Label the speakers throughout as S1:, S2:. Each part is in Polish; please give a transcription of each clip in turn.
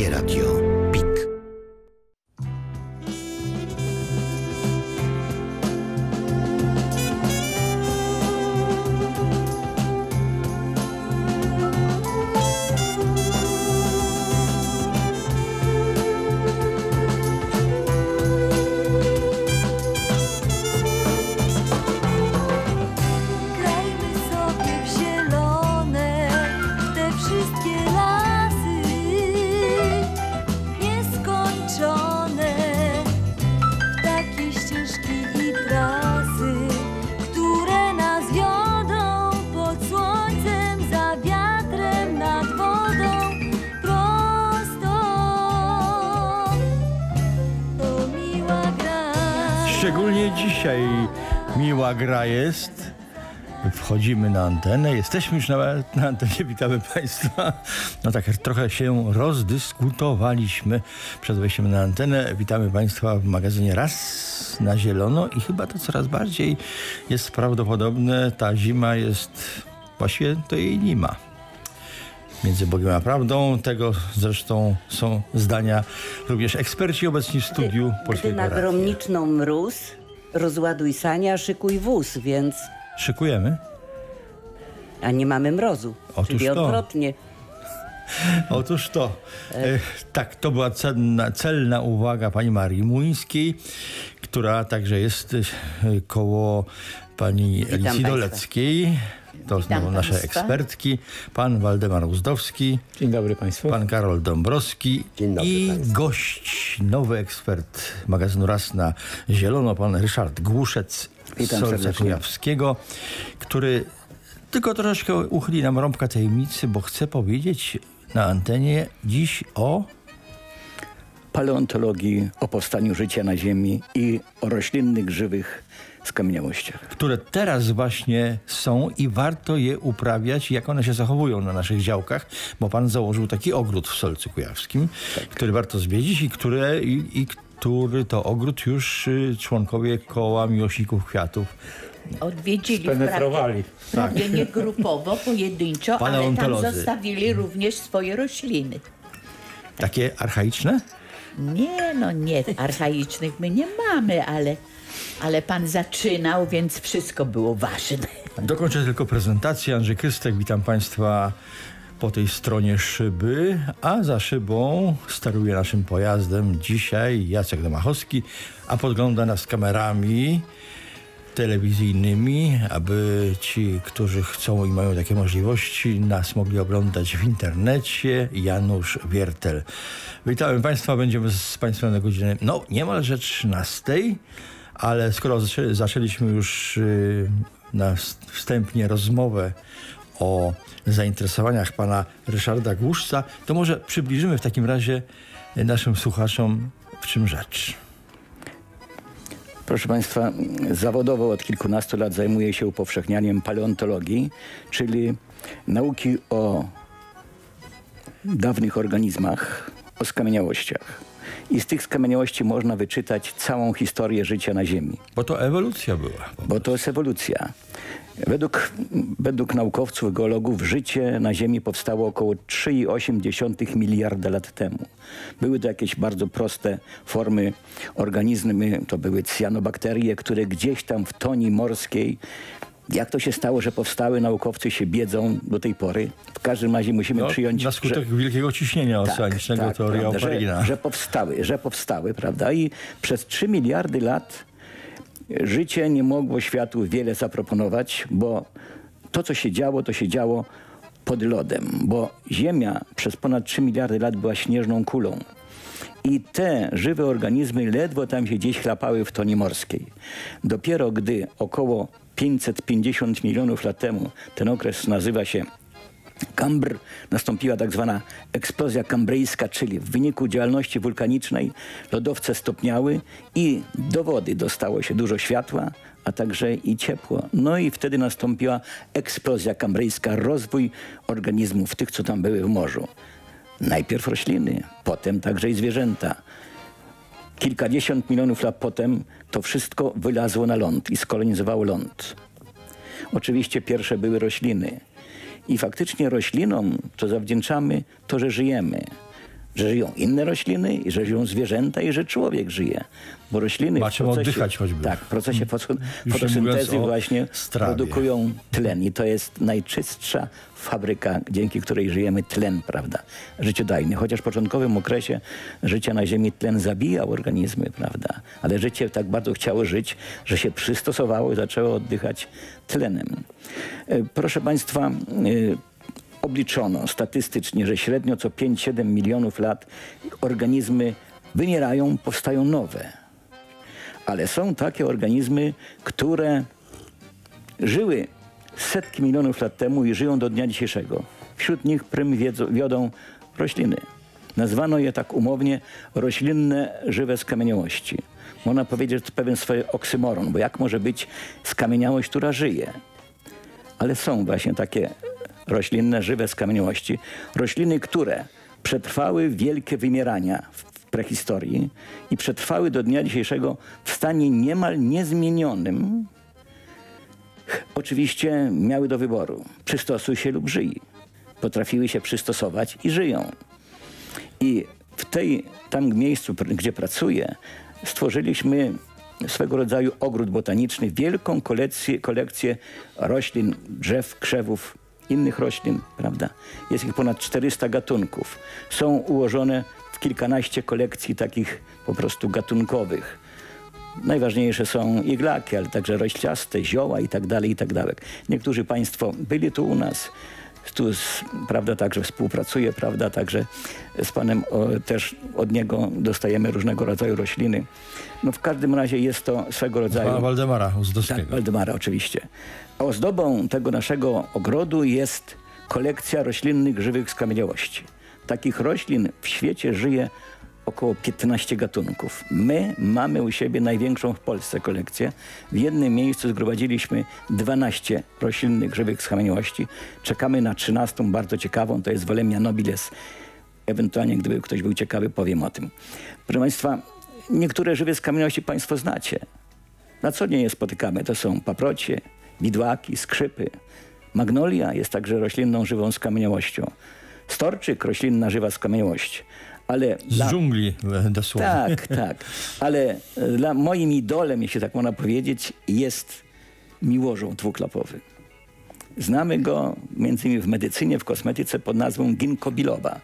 S1: Polskie Radio.
S2: Wchodzimy na antenę, jesteśmy już na, na antenie, witamy Państwa. No tak, trochę się rozdyskutowaliśmy przed wejściem na antenę. Witamy Państwa w magazynie Raz na Zielono i chyba to coraz bardziej jest prawdopodobne. Ta zima jest, właściwie to jej nie ma. Między Bogiem a prawdą. Tego zresztą są zdania również eksperci obecni w studiu
S3: gdy, Gdy na gromniczną mróz, rozładuj sania, szykuj wóz, więc...
S2: Szykujemy?
S3: A nie mamy mrozu, Otóż czyli to. odwrotnie.
S2: Otóż to. E, tak, to była celna, celna uwaga pani Marii Muńskiej, która także jest e, koło pani Elicji Doleckiej. To znowu nasze państwa. ekspertki. Pan Waldemar Uzdowski.
S4: Dzień dobry Państwu.
S2: Pan Karol Dąbrowski. Dzień dobry I państwu. gość, nowy ekspert magazynu Raz na Zielono, pan Ryszard Głuszec z Solca Kujawskiego, który tylko troszeczkę uchyli nam rąbka tajemnicy, bo chce powiedzieć na antenie dziś o
S4: paleontologii, o powstaniu życia na Ziemi i o roślinnych, żywych skamieniałościach.
S2: Które teraz właśnie są i warto je uprawiać, jak one się zachowują na naszych działkach, bo pan założył taki ogród w Solcu Kujawskim, tak. który warto zwiedzić i, które, i, i który to ogród już y, członkowie koła miłośników kwiatów
S5: odwiedzili Spenetrowali. Wprawdzie tak. nie grupowo, pojedynczo, ale tam zostawili również swoje rośliny.
S2: Takie archaiczne?
S5: Nie, no nie, archaicznych my nie mamy, ale ale pan zaczynał, więc wszystko było ważne.
S2: Dokończę tylko prezentację. Andrzej Krystek, witam państwa po tej stronie szyby, a za szybą steruje naszym pojazdem dzisiaj Jacek Domachowski, a podgląda nas kamerami telewizyjnymi, aby ci, którzy chcą i mają takie możliwości, nas mogli oglądać w internecie. Janusz Wiertel. Witamy Państwa, będziemy z Państwem na godzinę, no niemalże 13 ale skoro zaczęliśmy już y, na wstępnie rozmowę o zainteresowaniach pana Ryszarda Głuszca, to może przybliżymy w takim razie naszym słuchaczom, w czym rzecz.
S4: Proszę Państwa, zawodowo od kilkunastu lat zajmuję się upowszechnianiem paleontologii, czyli nauki o dawnych organizmach, o skamieniałościach i z tych skamieniałości można wyczytać całą historię życia na Ziemi.
S2: Bo to ewolucja była.
S4: Bo to jest ewolucja. Według, według naukowców, geologów, życie na Ziemi powstało około 3,8 miliarda lat temu. Były to jakieś bardzo proste formy organizmy, to były cyanobakterie, które gdzieś tam w toni morskiej jak to się stało, że powstały, naukowcy się biedzą do tej pory. W każdym razie musimy no, przyjąć...
S2: Na skutek że, wielkiego ciśnienia tak, oceanicznego tak, teoria prawda,
S4: że, że powstały, że powstały, prawda? I przez 3 miliardy lat życie nie mogło światu wiele zaproponować, bo to, co się działo, to się działo pod lodem, bo Ziemia przez ponad 3 miliardy lat była śnieżną kulą. I te żywe organizmy ledwo tam się gdzieś chlapały w tonie morskiej. Dopiero gdy około 550 milionów lat temu, ten okres nazywa się Kambr, nastąpiła tak zwana eksplozja kambryjska, czyli w wyniku działalności wulkanicznej lodowce stopniały i do wody dostało się dużo światła, a także i ciepło. No i wtedy nastąpiła eksplozja kambryjska, rozwój organizmów, tych co tam były w morzu. Najpierw rośliny, potem także i zwierzęta. Kilkadziesiąt milionów lat potem to wszystko wylazło na ląd i skolonizowało ląd. Oczywiście pierwsze były rośliny. I faktycznie roślinom to zawdzięczamy to, że żyjemy. Że żyją inne rośliny, i że żyją zwierzęta i że człowiek żyje. Bo rośliny
S2: Ma
S4: w procesie,
S2: oddychać choćby.
S4: tak, w procesie
S2: nie
S4: fotosyntezy właśnie
S2: strawie.
S4: produkują tlen i to jest najczystsza fabryka, dzięki której żyjemy tlen, prawda, życiodajny. Chociaż w początkowym okresie życia na Ziemi tlen zabijał organizmy, prawda, ale życie tak bardzo chciało żyć, że się przystosowało i zaczęło oddychać tlenem. E, Proszę Państwa, e, obliczono statystycznie, że średnio co 5-7 milionów lat organizmy wymierają, powstają nowe. Ale są takie organizmy, które żyły setki milionów lat temu i żyją do dnia dzisiejszego. Wśród nich prym wiodą rośliny. Nazwano je tak umownie roślinne żywe skamieniałości. Można powiedzieć, że to pewien swój oksymoron, bo jak może być skamieniałość, która żyje? ale są właśnie takie roślinne, żywe skamieniałości. Rośliny, które przetrwały wielkie wymierania w prehistorii i przetrwały do dnia dzisiejszego w stanie niemal niezmienionym. Oczywiście miały do wyboru przystosuj się lub żyj. Potrafiły się przystosować i żyją. I w tej, tam miejscu, gdzie pracuję, stworzyliśmy swego rodzaju ogród botaniczny, wielką kolekcję, kolekcję roślin, drzew, krzewów, innych roślin, prawda? Jest ich ponad 400 gatunków. Są ułożone w kilkanaście kolekcji takich po prostu gatunkowych. Najważniejsze są iglaki, ale także rośliaste, zioła i tak dalej, i tak. Niektórzy Państwo byli tu u nas, tu z, prawda, także współpracuję, prawda, także z Panem o, też od niego dostajemy różnego rodzaju rośliny. No w każdym razie jest to swego rodzaju...
S2: Pana Waldemara
S4: Tak,
S2: Uzdowskiego.
S4: Waldemara oczywiście. Ozdobą tego naszego ogrodu jest kolekcja roślinnych żywych skamieniałości. Takich roślin w świecie żyje około 15 gatunków. My mamy u siebie największą w Polsce kolekcję. W jednym miejscu zgromadziliśmy 12 roślinnych żywych skamieniałości. Czekamy na 13, bardzo ciekawą, to jest Wolemia nobiles. Ewentualnie, gdyby ktoś był ciekawy, powiem o tym. Proszę Państwa, niektóre żywe skamieniałości Państwo znacie. Na co nie je spotykamy? To są paprocie, widłaki, skrzypy. Magnolia jest także roślinną żywą skamieniałością. Storczyk, roślinna żywa skamieniałość. Ale
S2: Z
S4: dla,
S2: dżungli e, dosłownie.
S4: tak, tak. Ale e, dla moim idolem, jeśli tak można powiedzieć, jest miłożą dwuklapowy. Znamy go między innymi w medycynie, w kosmetyce pod nazwą ginkgo biloba.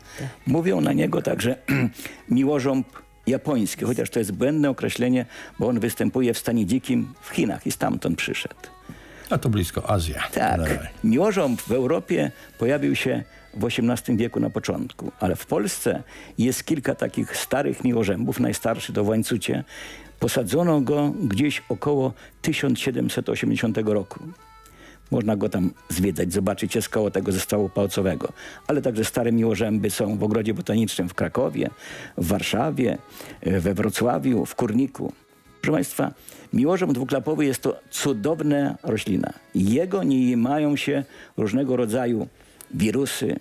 S4: Mówią na niego także miłożąb japoński, chociaż to jest błędne określenie, bo on występuje w stanie dzikim w Chinach i stamtąd przyszedł.
S2: A to blisko Azja.
S4: Tak. Miłożąb w Europie pojawił się w XVIII wieku na początku, ale w Polsce jest kilka takich starych miłożębów. Najstarszy to w Łańcucie. Posadzono go gdzieś około 1780 roku. Można go tam zwiedzać, zobaczyć jest koło tego zestawu palcowego. Ale także stare miłożęby są w Ogrodzie Botanicznym w Krakowie, w Warszawie, we Wrocławiu, w Kurniku. Proszę Państwa, miłożąb dwuklapowy jest to cudowna roślina. Jego nie mają się różnego rodzaju wirusy,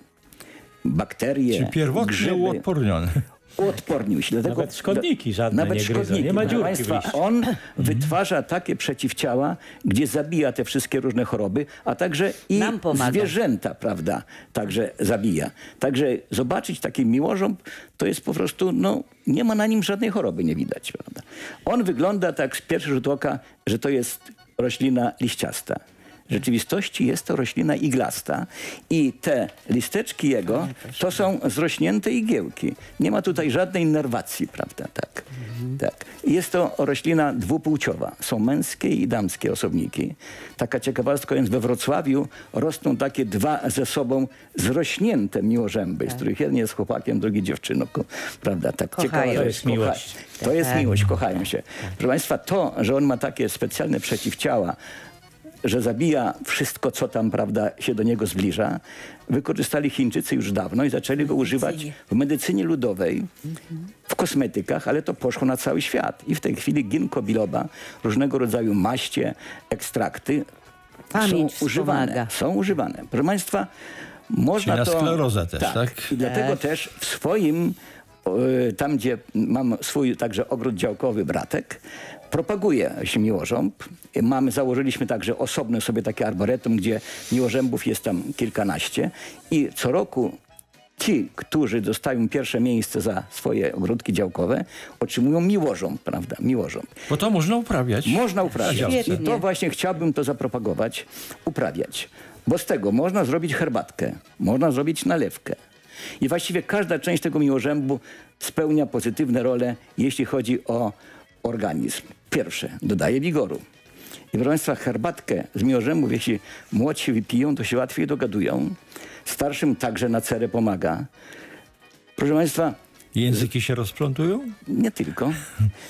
S4: bakterie,
S2: Czyli pierwotnie uodporniony.
S4: Uodpornił się. Dlatego,
S1: Nawet szkodniki żadne
S4: nawet
S1: nie gryzą.
S4: szkodniki.
S1: Nie ma
S4: Proszę
S1: dziurki
S4: Państwa, on wytwarza takie przeciwciała, gdzie zabija te wszystkie różne choroby, a także i zwierzęta, prawda, także zabija. Także zobaczyć taki miłożąb, to jest po prostu, no, nie ma na nim żadnej choroby, nie widać, prawda. On wygląda tak z pierwszy rzut oka, że to jest roślina liściasta. W rzeczywistości jest to roślina iglasta i te listeczki jego to są zrośnięte igiełki. Nie ma tutaj żadnej inerwacji, prawda? Tak. tak. Jest to roślina dwupłciowa. Są męskie i damskie osobniki. Taka ciekawostka jest we Wrocławiu rosną takie dwa ze sobą zrośnięte miłożęby, z których jeden jest chłopakiem, drugi dziewczyną. Prawda? Tak. Ciekawa.
S1: To jest miłość.
S4: To jest
S3: Tak.
S4: miłość, kochają się. Proszę Państwa, to, że on ma takie specjalne przeciwciała, że zabija wszystko, co tam prawda, się do niego zbliża, wykorzystali Chińczycy już dawno i zaczęli go używać w medycynie ludowej, w kosmetykach, ale to poszło na cały świat. I w tej chwili ginkgo biloba, różnego rodzaju maście, ekstrakty
S3: Pamięć
S4: są używane. Są używane. Proszę Państwa, można
S2: Czyli na
S4: to...
S2: sklerozę też, tak?
S4: I dlatego
S3: Tak.
S4: też w swoim, tam gdzie mam swój także ogród działkowy Bratek, propaguję miłożąb. Mamy, założyliśmy także osobne sobie takie arboretum, gdzie miłożębów jest tam kilkanaście i co roku ci, którzy dostają pierwsze miejsce za swoje ogródki działkowe, otrzymują miłożąb, prawda? Miłożąb.
S2: Bo to można uprawiać.
S4: Można uprawiać.
S3: Świetnie.
S4: I to właśnie chciałbym to zapropagować, uprawiać. Bo z tego można zrobić herbatkę, można zrobić nalewkę. I właściwie każda część tego miłożębu spełnia pozytywne role, jeśli chodzi o organizm. Pierwsze, dodaje wigoru. I proszę Państwa, herbatkę z miłożębów, jeśli młodsi wypiją, to się łatwiej dogadują. Starszym także na cerę pomaga. Proszę Państwa,
S2: Języki się rozplątują?
S4: nie tylko.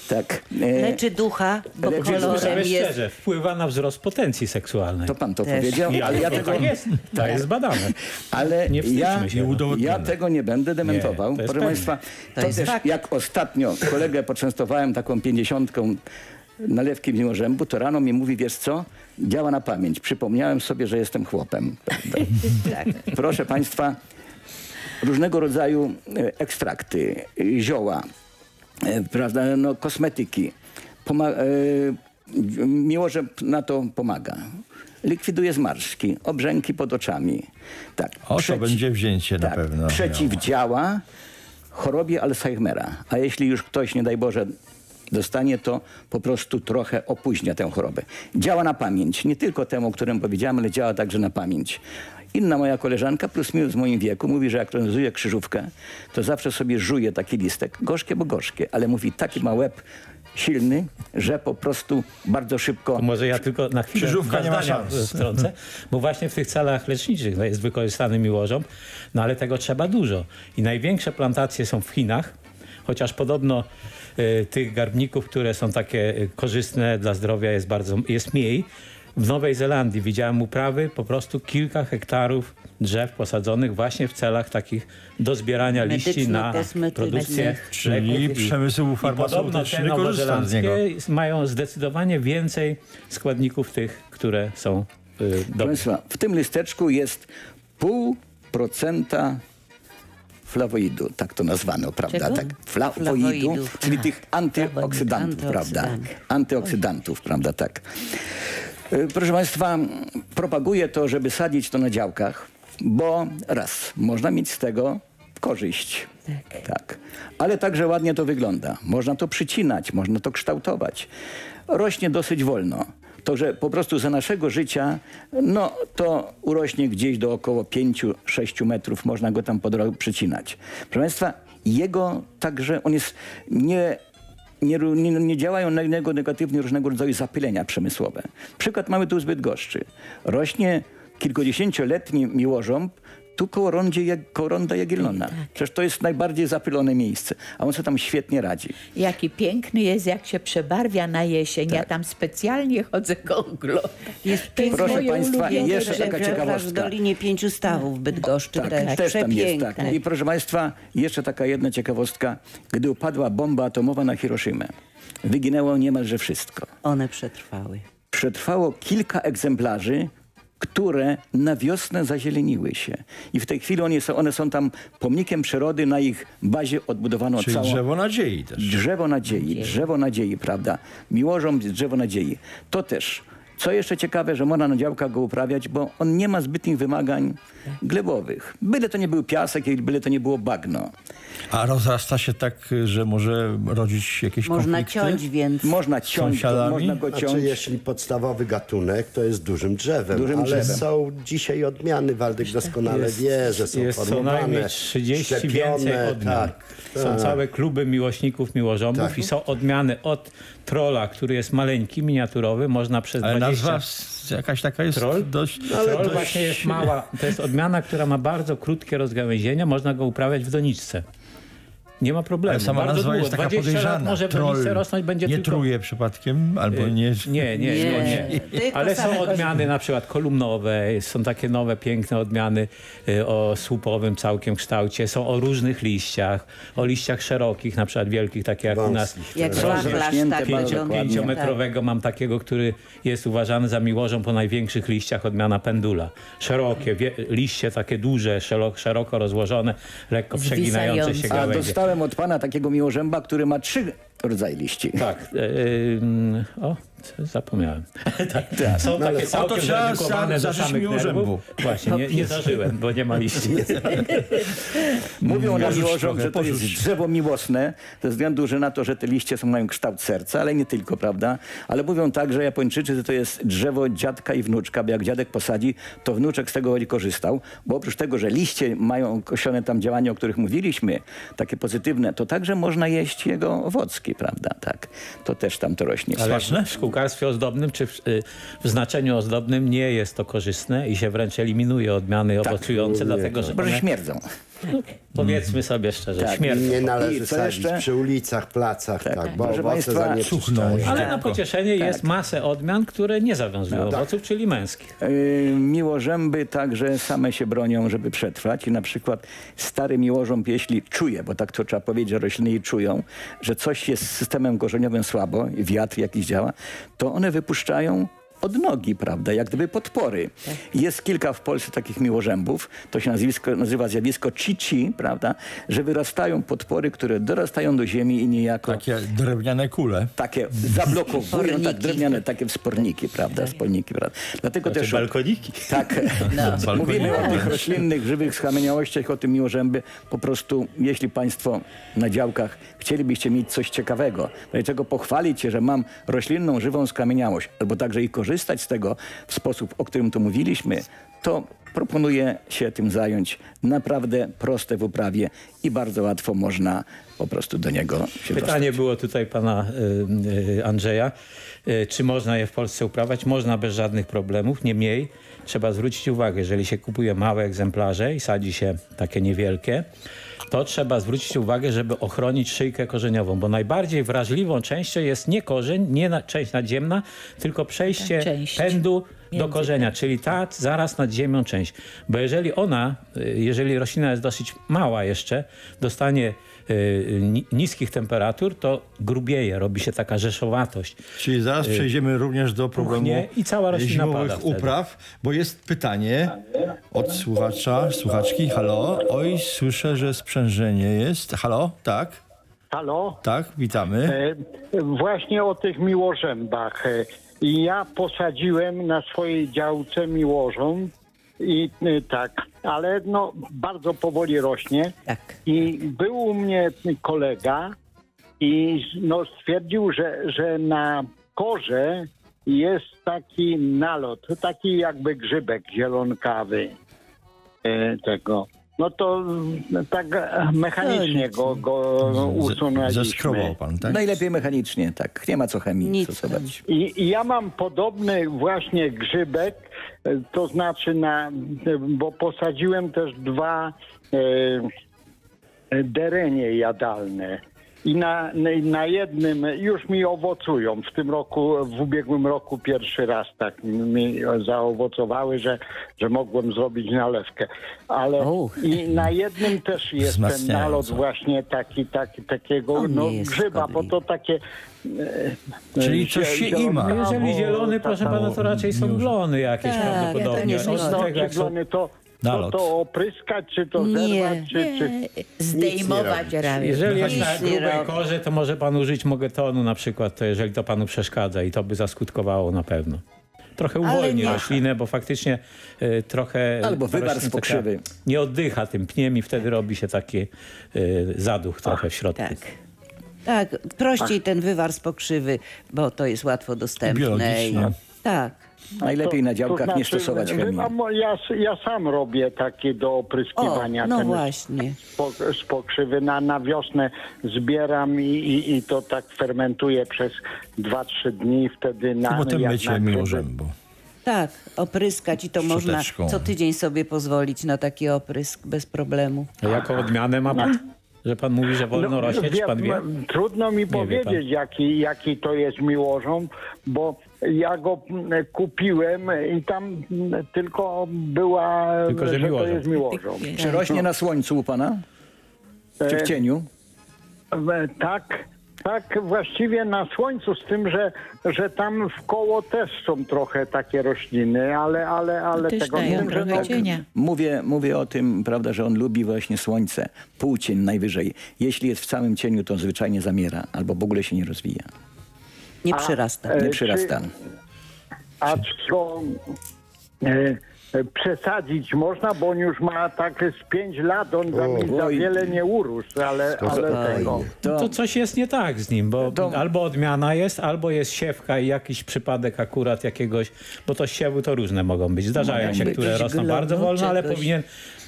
S4: Tak. e,
S3: Leczy ducha, bo
S4: Leczy
S3: kolorem
S4: ducha.
S3: Jest...
S1: szczerze, wpływa na wzrost potencji seksualnej.
S4: To pan to
S3: Też.
S4: powiedział,
S1: I
S4: ale ja tego
S1: tak jest. To jest badane.
S4: Ale
S1: Nie
S4: ja,
S1: się.
S2: Udowodnione.
S4: ja tego nie będę dementował.
S1: Nie, to
S4: Proszę
S1: pewne.
S4: Państwa, to,
S3: To jest
S4: też
S3: fakt.
S4: jak ostatnio kolegę poczęstowałem taką pięćdziesiątką nalewki w Mimorzębu, to rano mi mówi, wiesz co, działa na pamięć. Przypomniałem sobie, że jestem chłopem.
S3: Tak.
S4: Proszę Państwa, różnego rodzaju e, ekstrakty, e, zioła, e, prawda, no, kosmetyki. Poma- e, miłożeb na to pomaga. Likwiduje zmarszczki, obrzęki pod oczami. Tak.
S2: O, to
S4: Przeci-
S2: będzie wzięcie na
S4: tak,
S2: pewno.
S4: Przeciwdziała chorobie Alzheimera. A jeśli już ktoś, nie daj Boże, dostanie, to po prostu trochę opóźnia tę chorobę. Działa na pamięć. Nie tylko temu, o którym powiedziałem, ale działa także na pamięć. Inna moja koleżanka, plus minus w moim wieku, mówi, że jak rozwiązuje krzyżówkę, to zawsze sobie żuje taki listek. Gorzkie, bo gorzkie, ale mówi, taki ma łeb silny, że po prostu bardzo szybko...
S1: To może ja tylko na chwilę
S2: Krzyżówka nie ma szans.
S1: wtrącę, bo właśnie w tych celach leczniczych no, jest wykorzystany miłożąb, no ale tego trzeba dużo. I największe plantacje są w Chinach, chociaż podobno y, tych garbników, które są takie y, korzystne dla zdrowia jest bardzo jest mniej. W Nowej Zelandii widziałem uprawy po prostu kilka hektarów drzew posadzonych właśnie w celach takich do zbierania liści na produkcję
S2: Czyli przemysł farmaceutyczny korzysta z niego.
S1: mają zdecydowanie więcej składników tych, które są y, dobre.
S4: W tym listeczku jest pół procenta flawoidu, tak to nazwano, prawda?
S3: Czego?
S4: Tak, flawoidu,
S3: Flawoidów.
S4: czyli tych antyoksydantów,
S3: flawoid,
S4: prawda?
S3: antyoksydant.
S4: Antyoksydantów, prawda, tak. Y, Proszę Państwa, propaguję to, żeby sadzić to na działkach, bo raz, można mieć z tego korzyść.
S3: Tak.
S4: tak. Ale także ładnie to wygląda. Można to przycinać, można to kształtować. Rośnie dosyć wolno. To, że po prostu za naszego życia, no to urośnie gdzieś do około 5-6 metrów, można go tam po drodze przycinać. Proszę Państwa, jego także, on jest nie nie, nie, nie działają na niego negatywnie różnego rodzaju zapylenia przemysłowe. Przykład mamy tu zbyt goszczy. Rośnie kilkudziesięcioletni miłożąb tu koło, rondzie, koło ronda Jagiellona. Przecież to jest najbardziej zapylone miejsce, a on sobie tam świetnie radzi.
S5: Jaki piękny jest, jak się przebarwia na jesień.
S4: Tak.
S5: Ja tam specjalnie chodzę go oglądać.
S3: Jest
S5: To jest
S4: Proszę państwa, jeszcze taka ciekawostka.
S3: w Dolinie Pięciu Stawów w Bydgoszczy
S4: Tak,
S3: też.
S4: też tam jest. Tak. I proszę Państwa, jeszcze taka jedna ciekawostka. Gdy upadła bomba atomowa na Hiroshimę, wyginęło niemalże wszystko.
S3: One przetrwały.
S4: przetrwało kilka egzemplarzy, które na wiosnę zazieleniły się. I w tej chwili one są, one są tam pomnikiem przyrody, na ich bazie odbudowano
S2: Czyli
S4: całą...
S2: drzewo nadziei też.
S4: Drzewo nadziei, drzewo nadziei, prawda? Miłożąb jest drzewo nadziei. To też. Co jeszcze ciekawe, że można na działkach go uprawiać, bo on nie ma zbytnich wymagań glebowych. Byle to nie był piasek, i byle to nie było bagno.
S2: A rozrasta się tak, że może rodzić jakieś
S3: Można
S2: konflikty?
S3: ciąć więc.
S4: Można ciąć, to,
S2: Sąsiadami?
S4: można go
S6: Znaczy,
S4: ciąć.
S6: jeśli podstawowy gatunek, to jest dużym drzewem,
S4: Dużym
S6: ale
S4: drzewem.
S6: są dzisiaj odmiany, Waldek doskonale
S1: Jest-
S6: wie, że są
S1: Jest co
S6: formowane,
S1: najmniej 30
S6: szczepione,
S1: więcej odmian.
S6: tak,
S1: Są
S6: tak.
S1: całe kluby miłośników miłożąbów
S6: Tak.
S1: i są odmiany od trola, który jest maleńki, miniaturowy, można przez
S2: Ale
S1: 20...
S2: nazwa jakaś taka jest
S1: Troll?
S2: dość...
S1: Troll
S2: dość...
S1: właśnie jest mała. To jest odmiana, która ma bardzo krótkie rozgałęzienia. Można go uprawiać w doniczce. Nie ma problemu.
S2: Ale sama
S1: bardzo
S2: nazwa
S1: długo.
S2: jest taka
S1: 20 lat
S2: podejrzana.
S1: może w
S2: Troll
S1: rosnąć będzie
S2: nie
S1: tylko...
S2: truje przypadkiem? Albo nie...
S1: Nie, nie,
S3: Nie,
S1: nie. Ale są odmiany na przykład kolumnowe, są takie nowe, piękne odmiany y, o słupowym całkiem kształcie, są o różnych liściach, o liściach szerokich, na przykład wielkich, takie jak u nas.
S6: Wąskich,
S3: Jak tak
S4: dokładnie.
S1: Pięciometrowego mam takiego, który jest uważany za miłożą po największych liściach odmiana pendula. Szerokie, liście takie duże, szeroko, rozłożone, lekko przeginające się gałęzie.
S4: Dostałem od pana takiego miłożęba, który ma trzy rodzaje liści.
S1: Tak. y, y, o, Zapomniałem. tak. Są
S2: No, ale-
S1: takie całkiem zredukowane
S2: za-
S1: do samych nerwów. Właśnie, nie, nie zażyłem, bo nie ma liści.
S4: Mówią na
S2: Porzuć
S4: miłożąg, że to jest drzewo miłosne, ze względu że na to, że te liście są, mają kształt serca, ale nie tylko, prawda? Ale mówią tak, że Japończycy że to jest drzewo dziadka i wnuczka, bo jak dziadek posadzi, to wnuczek z tego będzie korzystał, bo oprócz tego, że liście mają określone tam działania, o których mówiliśmy, takie pozytywne, to także można jeść jego owocki, prawda? Tak, to też tam to rośnie.
S1: Ale w szkółkarstwie ozdobnym, czy w, y, w znaczeniu ozdobnym nie jest to korzystne i się wręcz eliminuje odmiany owocujące, dlatego że
S4: Bo że
S1: one,
S4: śmierdzą.
S1: Powiedzmy sobie szczerze,
S4: Tak.
S1: śmierdzą.
S6: Nie
S4: I
S6: należy
S4: co
S6: sadzić
S4: jeszcze?
S6: przy ulicach, placach, tak, bo
S4: Proszę
S6: owoce zanieczyszczają.
S1: Ale na pocieszenie jest masę odmian, które nie zawiązują owoców, czyli męskich.
S4: Yy, Miłożęby także same się bronią, żeby przetrwać i na przykład stary miłożąb, jeśli czuje, bo tak to trzeba powiedzieć, że rośliny i czują, że coś jest z systemem korzeniowym słabo i wiatr jakiś działa, to one wypuszczają od nogi, prawda, jak gdyby podpory. Jest kilka w Polsce takich miłożębów, to się nazwisko, nazywa zjawisko chi-chi, prawda, że wyrastają podpory, które dorastają do ziemi i niejako
S2: Takie drewniane kule.
S4: takie zablokowują, tak drewniane takie sporniki, prawda, sporniki, prawda. Dlatego też...
S1: balkoniki.
S4: Tak, mówimy o tych roślinnych, żywych skamieniałościach, o tym miłożęby. Po prostu, jeśli Państwo na działkach chcielibyście mieć coś ciekawego, dlaczego pochwalić się, że mam roślinną, żywą skamieniałość, albo także i korzystać z tego w sposób, o którym tu mówiliśmy, to proponuję się tym zająć. Naprawdę proste w uprawie i bardzo łatwo można po prostu do niego się dostać.
S1: Pytanie było tutaj pana y, y, Andrzeja, y, czy można je w Polsce uprawiać? Można bez żadnych problemów, niemniej trzeba zwrócić uwagę, jeżeli się kupuje małe egzemplarze i sadzi się takie niewielkie, to trzeba zwrócić uwagę, żeby ochronić szyjkę korzeniową, bo najbardziej wrażliwą częścią jest nie korzeń, nie na, część nadziemna, tylko przejście
S5: Ta część
S1: pędu do korzenia, czyli ta zaraz nad ziemią część. Bo jeżeli ona, y, jeżeli roślina jest dosyć mała jeszcze, dostanie ni- niskich temperatur, to grubieje, robi się taka rzeszowatość.
S2: Czyli zaraz przejdziemy również do problemu
S1: i cała roślina pada
S2: upraw, bo jest pytanie od słuchacza, słuchaczki. Halo? Oj, słyszę, że sprzężenie jest. Halo? Tak?
S7: Halo?
S2: Tak, witamy.
S7: E, właśnie o tych miłożębach. E, I ja posadziłem na swojej działce miłożąb i e, tak, ale no bardzo powoli rośnie.
S3: Tak.
S7: I był u mnie kolega i no, stwierdził, że, że na korze jest taki nalot, taki jakby grzybek zielonkawy e, tego. No to tak e, mechanicznie go, go usunęliśmy.
S2: Zeskrobał pan, tak?
S4: Najlepiej mechanicznie, tak. Nie ma co chemii
S3: Nic
S4: stosować.
S7: I, ja mam podobny właśnie grzybek, e, to znaczy na, e, bo posadziłem też dwa e, derenie jadalne. I na, na jednym już mi owocują. W tym roku, w ubiegłym roku pierwszy raz tak mi zaowocowały, że, że mogłem zrobić nalewkę. Ale
S3: O.
S7: i na jednym też jest ten nalot właśnie taki, taki takiego
S3: On
S7: no, grzyba, bo to takie e,
S2: Czyli coś się ima.
S1: Jeżeli zielony, proszę pana, to raczej są glony jakieś
S3: Tak,
S1: prawdopodobnie.
S3: to nie
S1: Od
S3: są
S1: tego,
S7: No, glony, to, to,
S2: Nalot.
S7: to opryskać, czy to
S3: Nie,
S7: zerwać, czy, czy...
S5: Zdejmować ramię.
S1: Jeżeli jest
S3: Nic
S1: na grubej korze, to może pan użyć mogetonu na przykład, to jeżeli to panu przeszkadza i to by zaskutkowało na pewno. Trochę uwolni roślinę, bo faktycznie y, trochę...
S4: Albo
S1: roślina taka
S4: pokrzywy.
S1: Nie oddycha tym pniem i wtedy robi się taki y, zaduch trochę w środku.
S3: Tak. Tak, prościej ten wywar z pokrzywy, bo to jest łatwo dostępne.
S2: Biologicznie.
S3: Tak.
S4: Najlepiej na działkach nie stosować chemii.
S7: Ja, ja sam robię takie do
S3: O,
S7: opryskiwania.
S3: no
S7: ten
S3: właśnie.
S7: Z, po, z pokrzywy na, na wiosnę zbieram i, i, i to tak fermentuję przez 2-3 dni. Wtedy na
S2: I potem mycie
S7: na grzyby.
S2: miłożębu.
S3: Tak, opryskać i to można co tydzień sobie pozwolić na taki oprysk bez problemu.
S1: A jaką odmianę ma pan? Że pan mówi, że wolno rośnie, czy
S7: wie-
S1: pan wie?
S7: Trudno mi
S1: wie pan.
S7: powiedzieć, jaki, jaki to jest miłożąb, bo ja go kupiłem i tam tylko była,
S1: Tylko, że
S7: że to
S1: miłożąb.
S7: jest.
S4: Czy rośnie na słońcu u pana? Czy w cieniu?
S7: E, Tak, tak właściwie na słońcu, z tym, że, że tam w koło też są trochę takie rośliny, ale, ale, ale
S5: Też
S7: tego
S5: dają
S7: wiem, że
S5: trochę
S7: no,
S5: cienia.
S4: Mówię, mówię o tym, prawda, że on lubi właśnie słońce. Półcień najwyżej. Jeśli jest w całym cieniu, to zwyczajnie zamiera albo w ogóle się nie rozwija.
S3: Nie przyrasta.
S7: e,
S4: Nie
S7: czy-
S4: przyrasta.
S7: A co e, e, przesadzić można, bo on już ma tak z 5 lat, on za, mi za
S4: oj.
S7: wiele nie urósł, ale, ale tego.
S1: To, to coś jest nie tak z nim, bo
S4: To-
S1: albo odmiana jest, albo jest siewka i jakiś przypadek akurat jakiegoś, bo to siewu to różne mogą być. Zdarzają się,
S3: być
S1: które rosną bardzo wolno, ale powinien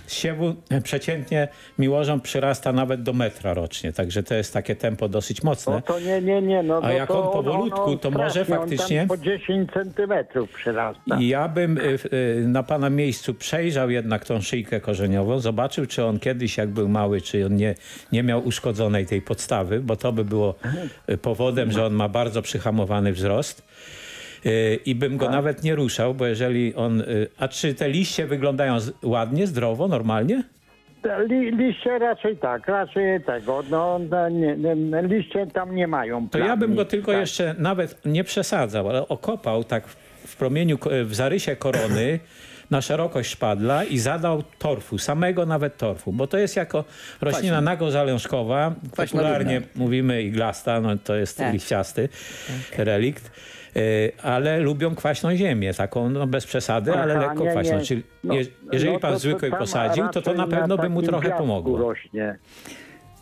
S1: siewu przeciętnie miłożą przyrasta nawet do metra rocznie, także to jest takie tempo dosyć mocne.
S7: No to nie, nie, nie. No,
S1: A
S7: no
S1: jak on powolutku, to może
S7: on
S1: faktycznie-
S7: po 10 centymetrów przyrasta.
S1: Ja bym y, y, na pana miejscu przejrzał jednak tą szyjkę korzeniową, zobaczył, czy on kiedyś, jak był mały, czy on nie, nie miał uszkodzonej tej podstawy, bo to by było powodem, że on ma bardzo przyhamowany wzrost. Y, I bym go nawet nie ruszał, bo jeżeli on... y, A czy te liście wyglądają ładnie, zdrowo, normalnie?
S7: Li, liście raczej tak, raczej tego. No, no, nie, nie, liście tam nie mają
S1: To ja bym go tylko
S7: tak.
S1: jeszcze nawet nie przesadzał, ale okopał tak w- promieniu, w zarysie korony na szerokość szpadla i zadał torfu, samego nawet torfu, bo to jest jako roślina nagozalężkowa, popularnie mówimy iglasta, no to jest
S3: Tak.
S1: liściasty relikt. y, Ale lubią kwaśną ziemię, taką no bez przesady, ale
S7: Aha,
S1: lekko
S7: nie,
S1: kwaśną. Czyli
S7: No,
S1: je, jeżeli
S7: no
S1: pan
S7: to-
S1: posadził, to to na pewno by mu trochę pomogło.
S7: rośnie.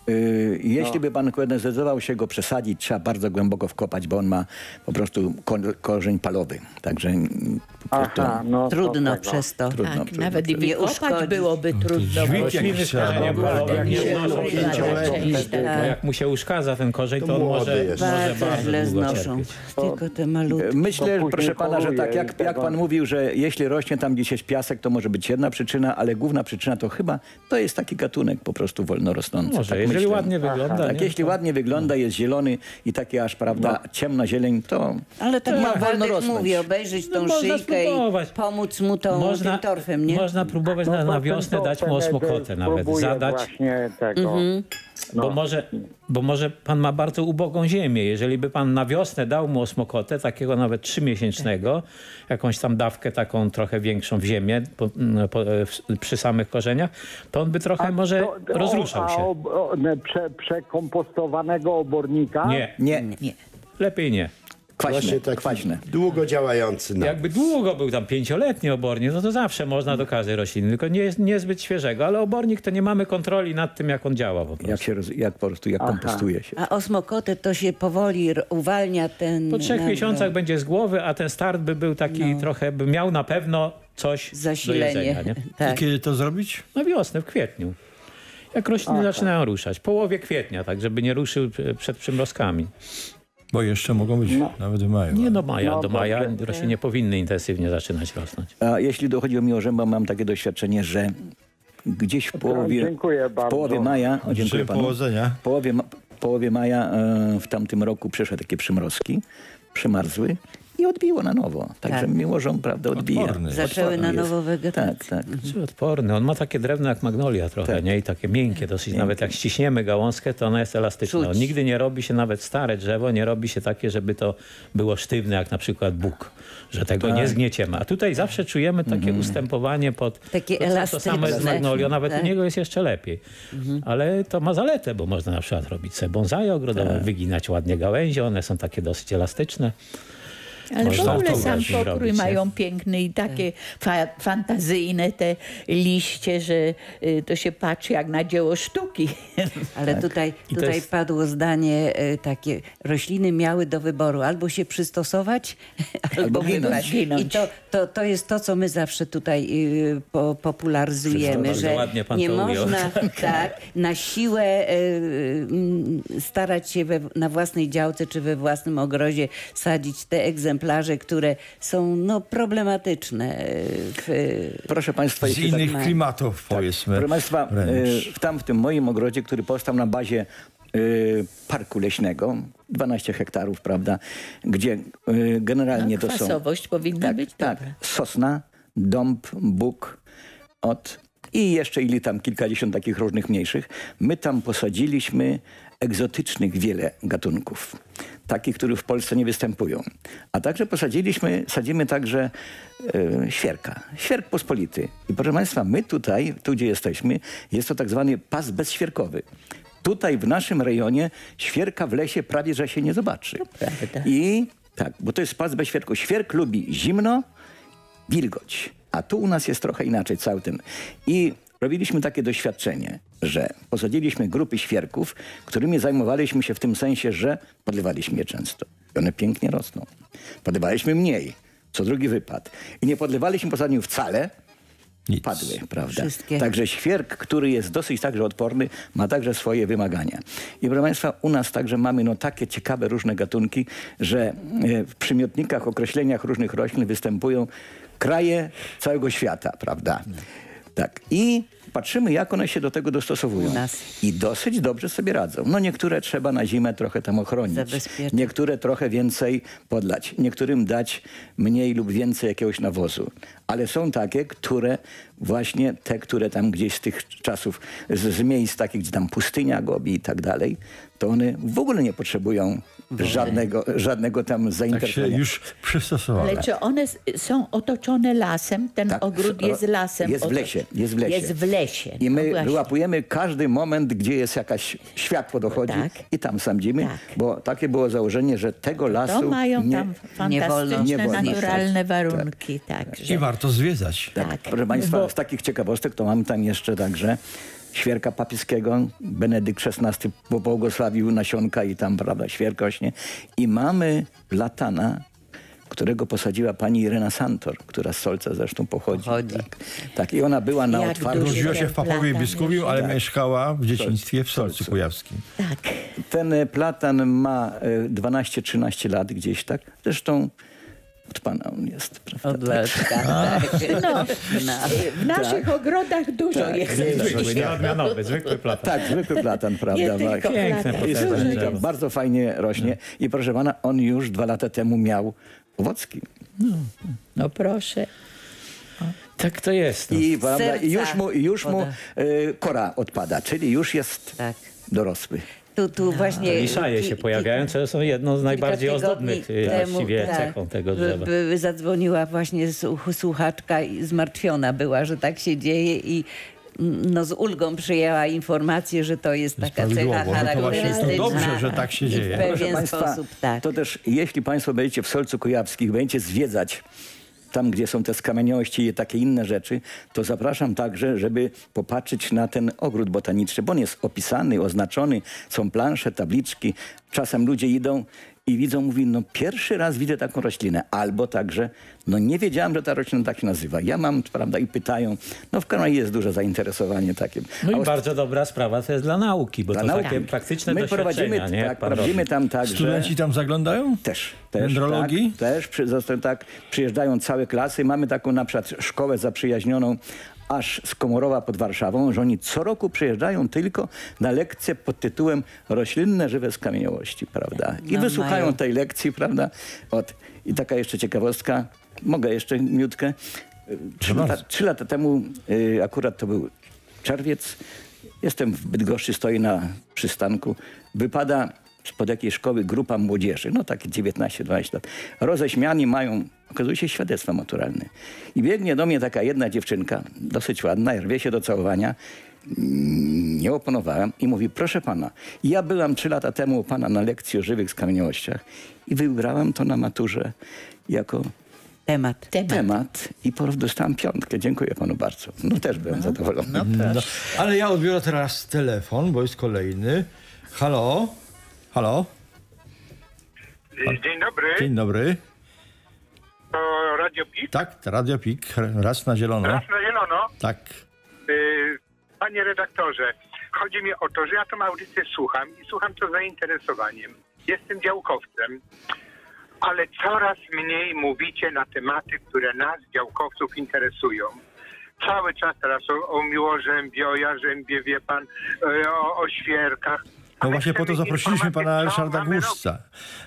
S4: Y, Jeśli
S7: No.
S4: by pan kurde zdecydował się go przesadzić, trzeba bardzo głęboko wkopać, bo on ma po prostu ko korzeń palowy. Także mm,
S7: Aha, no to
S3: Trudno
S7: tego.
S3: przez to.
S4: trudno.
S5: Tak,
S4: trudno.
S5: nawet i
S3: Nie
S5: wykopać byłoby trudno. tak.
S1: Bo jak mu się uszkadza ten korzeń, to,
S6: To
S1: może,
S6: jest.
S1: może
S3: Bardzo źle znoszą. Tylko te malutkie.
S4: Myślę,
S7: później
S4: proszę pana, że tak jak,
S7: i
S4: jak pan mówił, że jeśli rośnie tam gdzieś piasek, to może być jedna przyczyna, ale główna przyczyna to chyba to jest taki gatunek po prostu wolno rosnący.
S1: Może,
S4: tak
S1: jeżeli
S4: myślę.
S1: ładnie wygląda.
S4: Tak,
S1: nie?
S4: jeśli ładnie wygląda, jest zielony i takie aż, prawda, ciemna zieleń, to
S3: Ale tak
S4: ma wolno rosnąć.
S3: mówi, obejrzeć
S1: No
S3: tą
S1: można
S3: szyjkę i pomóc mu tą,
S1: można,
S3: tym torfem, nie?
S1: można próbować na,
S7: No
S1: na
S7: ten
S1: wiosnę dać mu osmokotę nawet, zadać,
S7: właśnie tego.
S3: Mhm.
S7: No.
S1: bo, może, bo może pan ma bardzo ubogą ziemię. Jeżeli by pan na wiosnę dał mu osmokotę, takiego nawet trzymiesięcznego, jakąś tam dawkę taką trochę większą w ziemię po, m, po, e, w, przy samych korzeniach, to on by trochę może
S7: To- to-
S1: rozruszał
S7: a
S1: się.
S7: ob- o, prze, przekompostowanego obornika?
S1: Nie,
S4: nie,
S5: Nie.
S1: lepiej nie.
S4: Kwaśne,
S6: Właśnie taki
S4: kwaśne.
S6: długo działający na
S1: Jakby długo był tam pięcioletni obornik, no to zawsze można do każdej rośliny, tylko nie jest niezbyt świeżego, ale obornik to nie mamy kontroli nad tym, jak on działa po prostu.
S4: Jak się, roz, jak po prostu, jak kompostuje się.
S3: A osmokotę to się powoli uwalnia ten...
S1: Po trzech
S3: no,
S1: miesiącach będzie z głowy, a ten start by był taki trochę, by miał na pewno coś do
S3: Zasilenie.
S1: jedzenia. Nie?
S2: I
S3: tak.
S2: kiedy to zrobić?
S1: Na wiosnę, w kwietniu. Jak rośliny zaczynają ruszać. W połowie kwietnia, tak, żeby nie ruszył p- przed przymrozkami.
S2: Bo jeszcze mogą być nawet w maju.
S1: Nie do maja.
S7: No
S1: Do maja
S7: dobrze.
S1: rośliny powinny intensywnie zaczynać rosnąć.
S4: A jeśli dochodzi o miłożęba, mam takie doświadczenie, że gdzieś w połowie,
S7: dziękuję
S4: w
S7: bardzo.
S4: połowie maja, o, dziękuję panu,
S2: powodzenia.
S4: w połowie, połowie maja e, w tamtym roku przyszły takie przymrozki, przymarzły i odbiło na nowo. Także
S3: Tak.
S4: miłożą, prawda, odbija.
S2: Odporny.
S3: Zaczęły
S4: Odporny
S3: na
S4: jest.
S3: nowo wegetować.
S4: Tak, tak.
S1: Czy odporny. On ma takie drewno jak magnolia trochę,
S4: Tak.
S1: nie? I takie miękkie dosyć. Nawet jak ściśniemy gałązkę, to ona jest elastyczna. On nigdy nie robi się, nawet stare drzewo, nie robi się takie, żeby to było sztywne, jak na przykład Bóg. Że tego
S3: Tak.
S1: nie zgnieciemy. A tutaj zawsze czujemy takie
S3: Mhm.
S1: ustępowanie pod...
S3: Takie
S1: to, co- To
S3: elastyczne.
S1: samo jest z magnolią, nawet
S3: Tak. Mhm.
S1: u niego jest jeszcze lepiej. Ale to ma zaletę, bo można na przykład robić sobie bonsaje ogrodowe,
S3: Tak.
S1: wyginać ładnie gałęzie, one są takie dosyć elastyczne.
S5: Ale w ogóle sam pokrój mają piękny i takie fa fantazyjne te liście, że y, to się patrzy jak na dzieło sztuki.
S3: Ale tutaj,
S1: I to
S3: tutaj
S1: jest-
S3: padło zdanie e, takie, rośliny miały do wyboru albo się przystosować, albo
S4: ginąć.
S3: ginąć. I to, to, to jest to, co my zawsze tutaj y, po, popularyzujemy, że
S1: ładnie pan
S3: nie można tak. na siłę y, starać się we, na własnej działce czy we własnym ogrodzie sadzić te egzemplarze, które są no, problematyczne. y, W,
S4: Proszę Państwa,
S2: Z
S4: tak-
S2: innych klimatów, powiedzmy.
S4: Proszę Państwa,
S2: wręcz.
S4: e, w tam w tym moim ogrodzie, który powstał na bazie e, parku leśnego, 12 hektarów, prawda, gdzie e, generalnie to są...
S5: Kwasowość powinna
S4: Tak,
S5: być
S4: tak,
S5: dobra.
S4: sosna, dąb, bóg, od i jeszcze ili tam kilkadziesiąt takich różnych mniejszych. My tam posadziliśmy egzotycznych wiele gatunków. Takich, które w Polsce nie występują. A także posadziliśmy, sadzimy także e, świerka. Świerk pospolity. I proszę Państwa, my tutaj, tu gdzie jesteśmy, jest to tak zwany pas bezświerkowy. Tutaj w naszym rejonie świerka w lesie prawie że się nie zobaczy. I tak, bo to jest pas bez świerku. Świerk lubi zimno, wilgoć. A tu u nas jest trochę inaczej cały ten. I robiliśmy takie doświadczenie, że posadziliśmy grupy świerków, którymi zajmowaliśmy się w tym sensie, że podlewaliśmy je często. I one pięknie rosną. Podlewaliśmy mniej, co drugi wypad. I nie podlewaliśmy poza nim wcale,
S2: Nic.
S4: padły, prawda?
S3: Wszystkie.
S4: Także świerk, który jest dosyć także odporny, ma także swoje wymagania. I proszę Państwa, u nas także mamy no, takie ciekawe różne gatunki, że e, w przymiotnikach, określeniach różnych roślin występują kraje całego świata, prawda? Tak. I patrzymy, jak one się do tego dostosowują. I dosyć dobrze sobie radzą. No niektóre trzeba na zimę trochę tam ochronić. Niektóre trochę więcej podlać. Niektórym dać mniej lub więcej jakiegoś nawozu. Ale są takie, które właśnie te, które tam gdzieś z tych czasów, z, z miejsc takich, gdzie tam pustynia gobi i tak dalej, to one w ogóle nie potrzebują żadnego, żadnego tam
S2: Tak się
S4: zainteresowania.
S2: już przystosowały.
S5: Ale czy one są otoczone lasem? Ten
S4: Tak.
S5: ogród jest lasem?
S4: Jest w lesie, jest w lesie.
S5: Jest w lesie.
S4: I
S5: no
S4: my
S5: właśnie.
S4: wyłapujemy każdy moment, gdzie jest jakaś światło dochodzi
S5: Tak.
S4: i tam sadzimy,
S5: Tak.
S4: bo takie było założenie, że tego lasu
S5: To mają
S4: nie,
S5: tam
S3: nie wolno
S5: fantastyczne,
S4: Nie wolno.
S5: naturalne warunki. Tak,
S2: I
S5: że,
S2: warto zwiedzać.
S5: tak.
S4: Proszę Państwa,
S5: Bo-
S4: z takich ciekawostek to mamy tam jeszcze także świerka papieskiego. Benedykt XVI pobłogosławił nasionka i tam, prawda, świerka rośnie. I mamy latana, którego posadziła pani Irena Santor, która z Solca zresztą pochodzi.
S3: Pochodzi.
S4: Tak, tak. I ona była na
S5: Jak
S4: otwarciu.
S2: Urodziła się w Papowie Biskupiu, ale
S4: Tak.
S2: mieszkała w dzieciństwie w Solcu Kujawskim.
S5: tak.
S4: Ten e, platan ma e, 12-13 lat gdzieś, tak? Zresztą od pana on jest, prawda?
S3: Od Leszka, tak.
S5: No,
S3: No.
S5: w naszych ogrodach dużo jest.
S1: Zwykły, nieodmianowy, zwykły platan.
S4: Tak, zwykły platan, prawda?
S5: Nie tylko
S4: Tak.
S1: Piękne
S5: platan.
S4: Bardzo fajnie rośnie. I proszę pana, on już dwa lata temu miał owocki.
S5: No proszę.
S1: Tak to jest. No.
S4: I, prawda, już mu, już mu e, kora odpada, czyli już jest
S3: Tak.
S4: dorosły.
S3: Tu, tu właśnie...
S1: Liszaje się pojawiają, co są jedną z najbardziej ozdobnych y,
S3: temu,
S1: właściwie
S3: tak,
S1: cechą tego drzewa.
S3: by Zadzwoniła właśnie słuch- słuchaczka i zmartwiona była, że tak się dzieje i mm, no, z ulgą przyjęła informację, że to jest taka cecha
S2: Prawidłowo. No to
S3: charakterystyczna.
S2: dobrze, że tak się
S3: I
S2: dzieje.
S3: W
S4: Proszę
S3: pewien
S4: państwa,
S3: sposób, tak.
S4: to też jeśli państwo będziecie w Solcu Kujawskich, będziecie zwiedzać tam, gdzie są te skamieniałości i takie inne rzeczy, to zapraszam także, żeby popatrzeć na ten ogród botaniczny, bo on jest opisany, oznaczony, są plansze, tabliczki. Czasem ludzie idą i widzą, mówi, no pierwszy raz widzę taką roślinę. Albo także, no nie wiedziałem, że ta roślina tak się nazywa. Ja mam, prawda, i pytają. No w kanale jest duże zainteresowanie takim.
S1: No i bardzo dobra sprawa to jest dla nauki, bo
S4: dla
S1: to
S4: nauki.
S1: takie praktyczne
S4: My prowadzimy,
S1: nie?
S4: Tak, prowadzimy tam także...
S2: Studenci tam zaglądają?
S4: Też. też
S2: Dendrologii?
S4: Tak, też przy, zostań- tak, przyjeżdżają całe klasy. Mamy taką na przykład szkołę zaprzyjaźnioną aż z Komorowa pod Warszawą, że oni co roku przyjeżdżają tylko na lekcję pod tytułem Roślinne żywe skamieniałości, prawda? I
S3: No,
S4: wysłuchają
S3: mają.
S4: tej lekcji, prawda? Od, I taka jeszcze ciekawostka, mogę jeszcze miutkę. Trzy, lata, trzy lata temu, y, akurat to był czerwiec, jestem w Bydgoszczy, stoję na przystanku, wypada spod jakiejś szkoły grupa młodzieży, no takie 19-20 lat. Roześmiani mają, okazuje się, świadectwo maturalne. I biegnie do mnie taka jedna dziewczynka, dosyć ładna, rwie się do całowania. Nie oponowałem i mówi, proszę pana, ja byłam trzy lata temu u pana na lekcji o żywych skamieniałościach i wybrałam to na maturze jako
S3: Temat.
S5: Temat.
S4: temat i po prostu dostałam piątkę. Dziękuję panu bardzo. No też byłem zadowolony.
S2: No, ale ja odbiorę teraz telefon, bo jest kolejny. Halo? Halo?
S8: Dzień dobry,
S2: Dzień dobry.
S8: to Radio PIK.
S2: Tak, Radio Pik, raz na zielono.
S8: Raz na zielono.
S2: Tak.
S8: Y, Panie redaktorze, chodzi mi o to, że ja tą audycję słucham i słucham to z zainteresowaniem. Jestem działkowcem, ale coraz mniej mówicie na tematy, które nas, działkowców, interesują. Cały czas teraz o, o o jarzębie, wie pan, y, o, o świerkach.
S2: No właśnie po to zaprosiliśmy pana Ryszarda. Głuszca.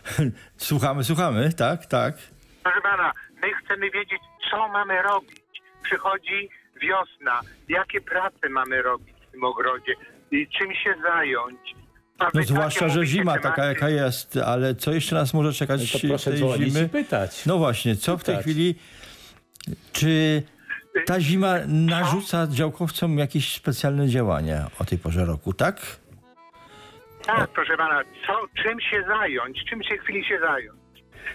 S2: Słuchamy, słuchamy, tak, tak.
S8: Proszę pana, my chcemy wiedzieć, co mamy robić. Przychodzi wiosna, jakie prace mamy robić w tym ogrodzie i czym się zająć.
S2: No zwłaszcza, że zima
S8: tematy.
S2: taka jaka jest, ale co jeszcze nas może czekać
S1: No to proszę
S2: tej zimy?
S1: i pytać.
S2: No właśnie, co w tej
S1: Pytać.
S2: chwili, czy ta zima narzuca działkowcom jakieś specjalne działania o tej porze roku, tak?
S8: Tak, proszę pana, co, czym się zająć? Czym się chwili się zająć?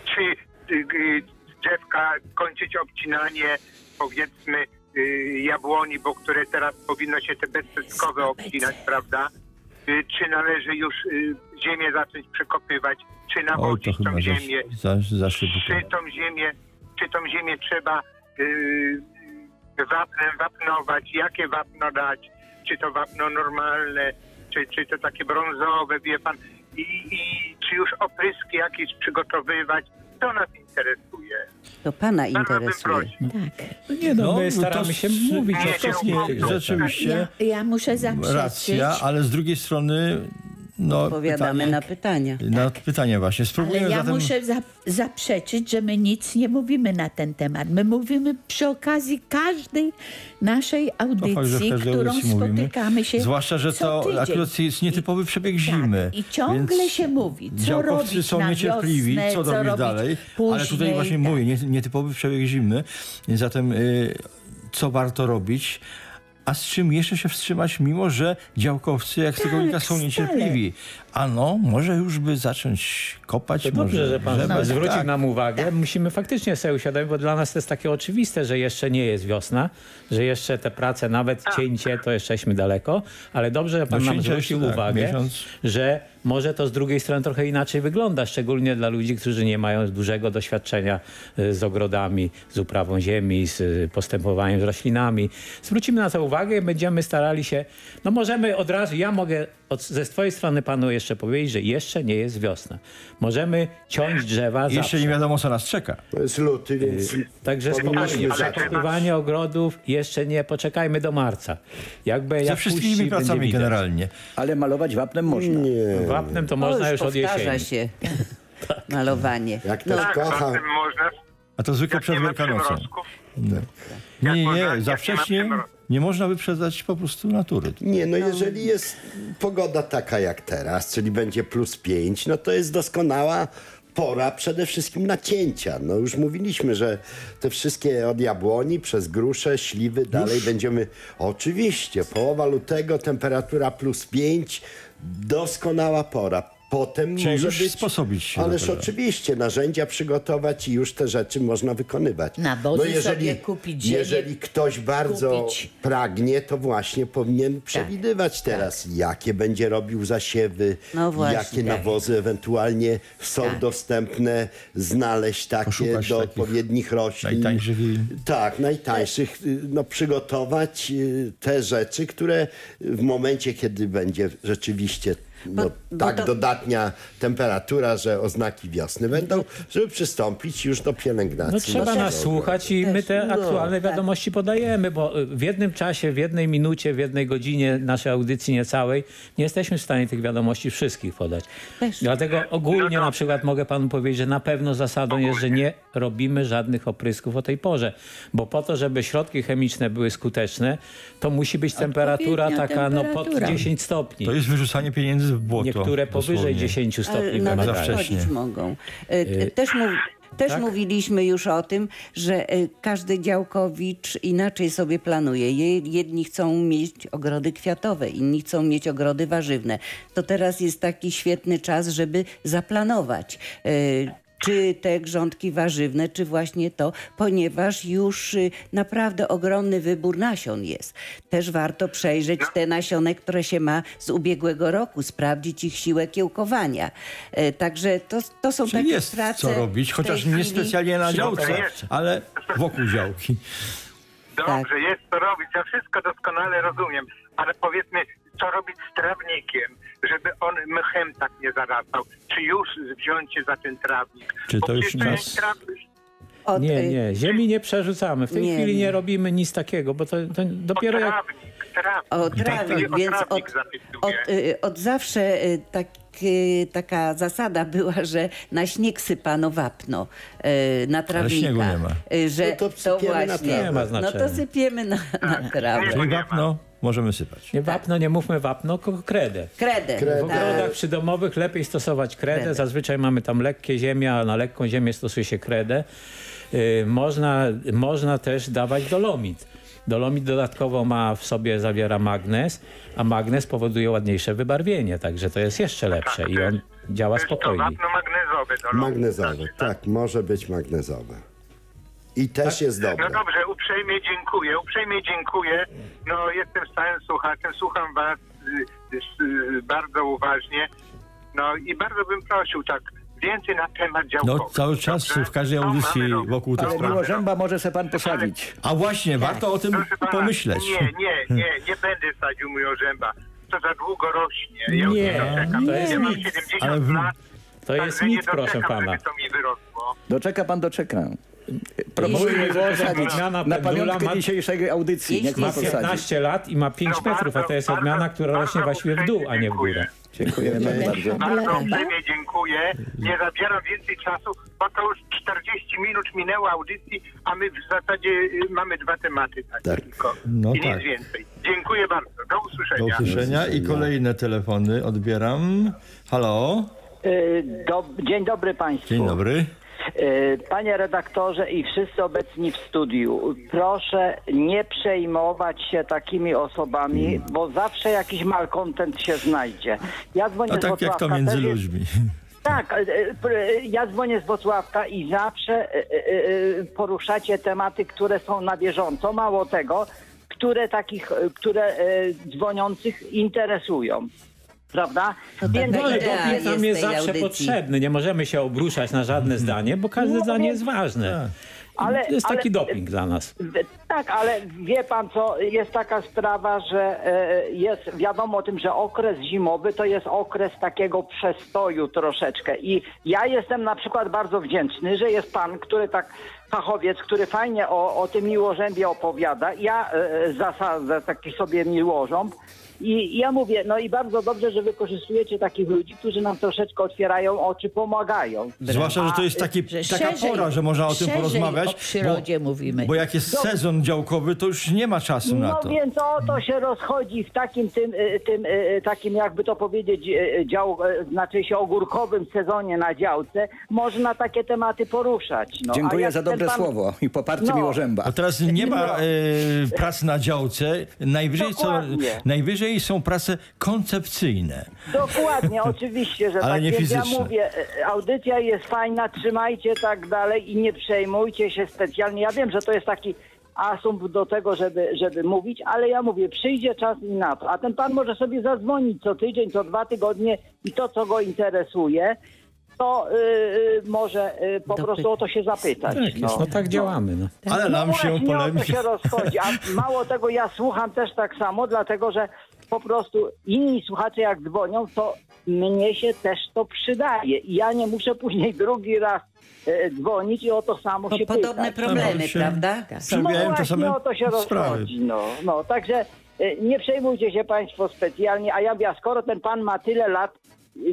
S8: Czy y, y, drzewka kończyć obcinanie, powiedzmy, y, jabłoni, bo które teraz powinno się te bezpestkowe obcinać, prawda? Y, czy należy już y, ziemię zacząć przekopywać? Czy nawodzić tą ziemię?
S2: za, za.
S8: Czy tą ziemię, czy tą ziemię trzeba y, wapnem wapnować? Jakie wapno dać? Czy to wapno normalne, czy, czy to takie brązowe, wie pan? I, I czy już opryski jakieś przygotowywać? To nas interesuje.
S3: To pana interesuje.
S5: Tak.
S1: Nie no,
S2: No,
S1: my
S2: no to
S1: staramy się
S2: s-
S1: mówić o rzeczach.
S2: Rzeczywiście,
S5: Ja, ja muszę zaprzeczyć.
S2: racja, ale z drugiej strony no,
S3: Odpowiadamy
S2: pytanie,
S3: na pytania.
S2: na pytania właśnie.
S5: Ale ja
S2: zatem...
S5: muszę za, zaprzeczyć, że my nic nie mówimy na ten temat. My mówimy przy okazji każdej naszej
S2: No,
S5: audycji,
S2: każdej
S5: którą
S2: audycji mówimy.
S5: spotykamy się
S2: Zwłaszcza, że
S5: co
S2: to
S5: tydzień.
S2: akurat jest nietypowy przebieg zimy.
S5: Tak, I ciągle
S2: więc
S5: się mówi, co
S2: Działkowcy
S5: robić
S2: są
S5: na
S2: niecierpliwi,
S5: wiosnę,
S2: co
S5: co
S2: robić
S5: robić
S2: dalej.
S5: później,
S2: ale tutaj właśnie
S5: tak.
S2: mówię, nie, nietypowy przebieg zimny. Zatem y, co warto robić? A z czym jeszcze się wstrzymać, mimo że działkowcy, jak z tego
S5: Tak,
S2: wynika, są niecierpliwi. A no, może już by zacząć kopać,
S1: To
S2: może
S1: dobrze, że pan
S2: grzebać.
S1: zwrócił
S2: Tak.
S1: nam uwagę. Musimy faktycznie sobie uświadomić, bo dla nas to jest takie oczywiste, że jeszcze nie jest wiosna, że jeszcze te prace, nawet cięcie, to jeszcześmy daleko, ale dobrze, że pan
S2: Do
S1: nam zwrócił
S2: tak,
S1: uwagę,
S2: miesiąc.
S1: że może to z drugiej strony trochę inaczej wygląda, szczególnie dla ludzi, którzy nie mają dużego doświadczenia y, z ogrodami, z uprawą ziemi, z y, postępowaniem z roślinami. Zwrócimy na to uwagę i będziemy starali się, no możemy od razu, ja mogę od, ze swojej strony panu jeszcze powiedzieć, że jeszcze nie jest wiosna. Możemy ciąć drzewa
S2: Jeszcze
S1: zawsze.
S2: nie wiadomo, co nas czeka.
S6: To jest luty, więc
S1: Także
S6: powinniśmy
S1: spokojnie, przekopywanie ogrodów jeszcze nie, poczekajmy do marca. Jakby
S2: Ze
S1: jak
S2: wszystkimi pracami generalnie.
S4: Ale malować wapnem można.
S6: Nie.
S1: Wapnem to
S3: No
S1: można już od
S3: powtarza
S1: jesieni.
S3: się malowanie.
S6: Jak
S3: No,
S8: Tak,
S6: kocha.
S2: A to zwykle przed Wielkanocą. Nie,
S8: Jak
S2: nie, nie, za wcześnie. Nie można wyprzedzać po prostu natury.
S6: nie no jeżeli jest pogoda taka jak teraz, czyli będzie plus 5, no to jest doskonała pora przede wszystkim na cięcia. No już mówiliśmy, że te wszystkie od jabłoni przez grusze, śliwy, dalej będziemy... Oczywiście, połowa lutego, temperatura plus 5, doskonała pora. Potem
S2: Czyli
S6: może
S2: już
S6: być...
S2: sposobić się
S6: Ależ oczywiście, narzędzia przygotować i już te rzeczy można wykonywać.
S5: Nawozy sobie kupić, ziemię
S6: jeżeli ktoś bardzo
S5: kupić.
S6: pragnie, to właśnie powinien przewidywać teraz, jakie będzie robił zasiewy,
S3: No właśnie.
S6: jakie nawozy ewentualnie są
S5: Tak.
S6: dostępne, znaleźć takie
S2: Poszukać
S6: do odpowiednich roślin.
S2: najtańszych
S6: Tak, najtańszych. No, przygotować y, te rzeczy, które w momencie, kiedy będzie rzeczywiście no,
S3: Bo- bo
S6: tak
S3: to-
S6: dodatnia temperatura, że oznaki wiosny będą, żeby przystąpić już do pielęgnacji.
S1: No trzeba nas słuchać i my te aktualne wiadomości podajemy, bo w jednym czasie, w jednej minucie, w jednej godzinie naszej audycji niecałej nie jesteśmy w stanie tych wiadomości wszystkich podać.
S3: Też.
S1: Dlatego ogólnie na przykład mogę panu powiedzieć, że na pewno zasadą jest, że nie robimy żadnych oprysków o tej porze, bo po to, żeby środki chemiczne były skuteczne, to musi być temperatura taka no pod
S5: temperatura.
S1: 10 stopni.
S2: To jest wyrzucanie pieniędzy w błoto.
S1: Niektóre powyżej
S2: dosłownie.
S1: 10
S3: Ale
S1: stopni
S3: nawet
S1: wymagają.
S2: wcześnie.
S3: wchodzić mogą. E, Też, mów, też
S1: Tak?
S3: mówiliśmy już o tym, że e, każdy działkowicz inaczej sobie planuje. Je- Jedni chcą mieć ogrody kwiatowe, inni chcą mieć ogrody warzywne. To teraz jest taki świetny czas, żeby zaplanować. Czy te grządki warzywne, czy właśnie to, ponieważ już y, naprawdę ogromny wybór nasion jest. Też warto przejrzeć te nasiony, które się ma z ubiegłego roku, sprawdzić ich siłę kiełkowania. E, Także to, to są
S2: Czyli
S3: takie
S2: jest
S3: prace.
S2: co robić, chociaż nie specjalnie na działce, ale wokół działki.
S3: Tak.
S8: Dobrze, jest to robić. Ja wszystko doskonale rozumiem, ale powiedzmy, co robić z trawnikiem, żeby on mchem tak nie zarastał? Czy już wziąć się za ten trawnik?
S2: Czy
S8: Bo
S2: to już
S8: traw-
S3: Od,
S1: Nie,
S3: y,
S1: nie, ziemi nie przerzucamy. W tej
S3: Nie,
S1: chwili nie
S3: nie.
S1: robimy nic takiego, bo to, to
S8: O
S1: dopiero jak...
S8: trawnik, trawnik.
S3: O
S2: tak,
S3: trawnik,
S8: O
S3: więc
S8: trawnik
S3: od, od, y, od zawsze y, tak, taka zasada była, że na śnieg sypano wapno na trawnika.
S2: śniegu nie ma.
S3: Że
S6: No to sypiemy na trawę.
S1: Nie ma
S3: No
S1: znaczenia.
S3: to sypiemy na, na trawę.
S2: Czyli wapno możemy sypać.
S1: Nie wapno, nie mówmy wapno, tylko kredę.
S3: Kredę.
S1: W
S6: Kredę.
S1: ogrodach przydomowych lepiej stosować kredę.
S3: Kredę.
S1: Zazwyczaj mamy tam lekkie ziemię, a na lekką ziemię stosuje się kredę. Y, można, można też dawać dolomit. Dolomit dodatkowo ma w sobie, zawiera magnez, a magnez powoduje ładniejsze wybarwienie, także to jest jeszcze lepsze i on działa
S8: jest to magnezowe. dolomit.
S6: Magnezowe, tak, może być magnezowe. I też jest
S8: No
S6: dobre.
S8: dobrze, uprzejmie dziękuję, uprzejmie dziękuję. No jestem stałym słuchaczem, słucham was y, y, bardzo uważnie. No i bardzo bym prosił tak więcej na temat działkowy.
S2: No cały czas
S8: Dobrze?
S2: w każdej
S8: Co
S2: audycji
S8: robić?
S2: wokół tych
S4: Ale
S2: spraw.
S4: miłożęba może se pan posadzić.
S2: A właśnie, warto o tym
S8: pana,
S2: pomyśleć.
S8: Nie, nie, nie, nie będę sadził miłożęba. To za długo rośnie. Ja
S1: Nie,
S8: nie
S1: to jest
S8: ja mam
S1: mit.
S8: 70
S2: Ale w-
S8: lat.
S1: To jest mit, proszę pana.
S4: Doczeka pan, doczeka. Proponuję
S1: odmiana
S4: na pamiątkę
S1: ma-
S4: dzisiejszej audycji. Niech
S1: Ma
S4: pan posadzi.
S1: 15 lat i ma 5
S8: No
S1: metrów, a to jest odmiana, która rośnie właściwie w dół, a nie w górę.
S4: Dziękujemy bardzo.
S8: Bardzo uprzejmie dziękuję. Nie zabieram więcej czasu, bo to już 40 minut minęło audycji, a my w zasadzie y, mamy dwa tematy. Tak,
S6: Tak.
S8: Tylko.
S2: No
S8: I nic
S2: tak.
S8: więcej. Dziękuję bardzo. Do
S2: Do
S8: usłyszenia.
S2: usłyszenia i kolejne telefony odbieram. Halo,
S9: Y, Do, dzień dobry Państwu.
S2: dzień dobry.
S9: Y, Panie redaktorze i wszyscy obecni w studiu, proszę nie przejmować się takimi osobami,
S2: Hmm.
S9: bo zawsze jakiś malkontent się znajdzie. Ja dzwonię z
S2: tak jak to między ludźmi.
S9: Tak, y, y, ja dzwonię z Wrocławka i zawsze poruszacie tematy, które są na bieżąco. Mało tego, które takich, które dzwoniących interesują. Prawda? Więc-
S3: taka
S1: Ale doping nam
S3: jest
S1: zawsze
S3: audycji.
S1: potrzebny. Nie możemy się obruszać na żadne zdanie, bo każde
S9: No
S1: zdanie
S9: więc-
S1: jest ważne.
S9: Ale-
S1: to jest taki
S9: ale-
S1: doping dla nas.
S9: Tak, ale wie pan co, jest taka sprawa, że e, jest wiadomo o tym, że okres zimowy to jest okres takiego przestoju troszeczkę i ja jestem na przykład bardzo wdzięczny, że jest pan, który tak fachowiec, który fajnie o, o tym miłożębie opowiada. Ja e, zasadzę taki sobie miłożąb i ja mówię, no i bardzo dobrze, że wykorzystujecie takich ludzi, którzy nam troszeczkę otwierają oczy, pomagają.
S2: Zwłaszcza, że to jest taki,
S5: Że
S2: taka
S5: szerzej-
S2: pora, że można o tym porozmawiać.
S5: o przyrodzie mówimy.
S2: Bo jak jest sezon działkowy, to już nie ma czasu na
S9: No
S2: to.
S9: więc o to się rozchodzi w takim tym, y, tym y, takim jakby to powiedzieć, dział, znaczy się ogórkowym sezonie na działce, można takie tematy poruszać. No,
S4: Dziękuję za dobre
S9: pan-
S4: słowo i poparcie
S9: No.
S4: miłożęba.
S2: A teraz nie ma e, prac na działce, najwyżej, co,
S9: Dokładnie.
S2: Najwyżej są prace koncepcyjne.
S9: Dokładnie, oczywiście, że
S2: Ale
S9: tak.
S2: nie
S9: Więc ja
S2: fizyczne.
S9: mówię, y, audycja jest fajna, trzymajcie tak dalej i nie przejmujcie się specjalnie. Ja wiem, że to jest taki asumpt do tego, żeby, żeby mówić, ale ja mówię, przyjdzie czas i na to. A ten pan może sobie zadzwonić co tydzień, co dwa tygodnie i to, co go interesuje, to y, y, może y, po
S3: Dopy-
S9: prostu o to się zapytać.
S1: Tak jest, no tak działamy. No.
S2: Ale nam
S9: no
S2: się
S9: to
S2: polemika.
S9: się rozchodzi. A mało tego, ja słucham też tak samo, dlatego że po prostu inni słuchacze jak dzwonią, to mnie się też to przydaje. I ja nie muszę później drugi raz e, dzwonić i o to samo
S3: Bo
S9: się
S3: podobne
S9: pytać.
S3: problemy,
S2: No, się-
S3: prawda?
S9: No
S2: Przebijają te
S9: właśnie
S2: same
S9: o to się
S2: sprawy.
S9: rozchodzi. No, no, także e, nie przejmujcie się Państwo specjalnie, a ja mówię, a skoro ten pan ma tyle lat,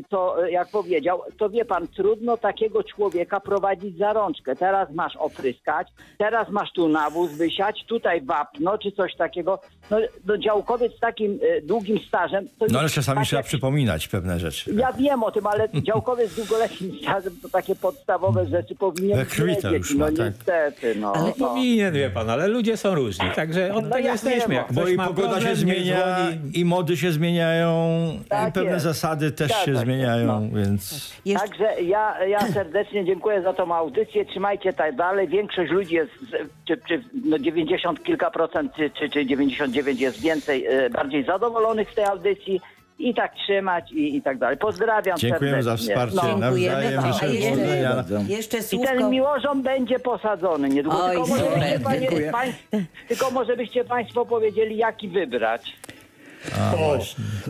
S9: to e, jak powiedział, to wie pan, trudno takiego człowieka prowadzić za rączkę. Teraz masz opryskać, teraz masz tu nawóz wysiać, tutaj wapno czy coś takiego. No, no działkowiec z takim e, długim stażem... To
S2: No ale czasami
S9: tak
S2: trzeba
S9: jak-
S2: przypominać pewne rzeczy.
S9: ja wiem o tym, ale działkowiec z długoletnim stażem to takie podstawowe rzeczy powinien
S2: to
S9: wiedzieć.
S2: już
S9: No
S2: ma, tak.
S9: niestety, no.
S3: Ale
S9: no.
S1: Powinien, wie pan, ale ludzie są różni, także od
S9: No
S1: tego
S9: ja
S1: jesteśmy. Jak
S2: Bo i pogoda
S1: problem,
S2: się zmienia, i mody się zmieniają,
S9: Tak
S2: i pewne
S9: jest.
S2: zasady też
S9: Tak,
S2: się
S9: tak,
S2: zmieniają,
S9: no.
S2: więc...
S3: Jeszcze,
S9: Także ja, ja serdecznie dziękuję za tą audycję. Trzymajcie tak dalej. Większość ludzi jest, czy, czy no 90 kilka procent, czy, czy, czy 99 jest więcej, e, bardziej zadowolonych z tej audycji. I tak trzymać i, i tak dalej. Pozdrawiam
S2: Dziękujemy za
S9: serdecznie.
S2: wsparcie.
S9: No.
S3: dziękujemy. jeszcze, jeszcze
S9: I ten miłożą będzie posadzony niedługo.
S3: Oj,
S9: tylko, może byście panie, pań, tylko może byście Państwo powiedzieli, jaki wybrać.
S1: O,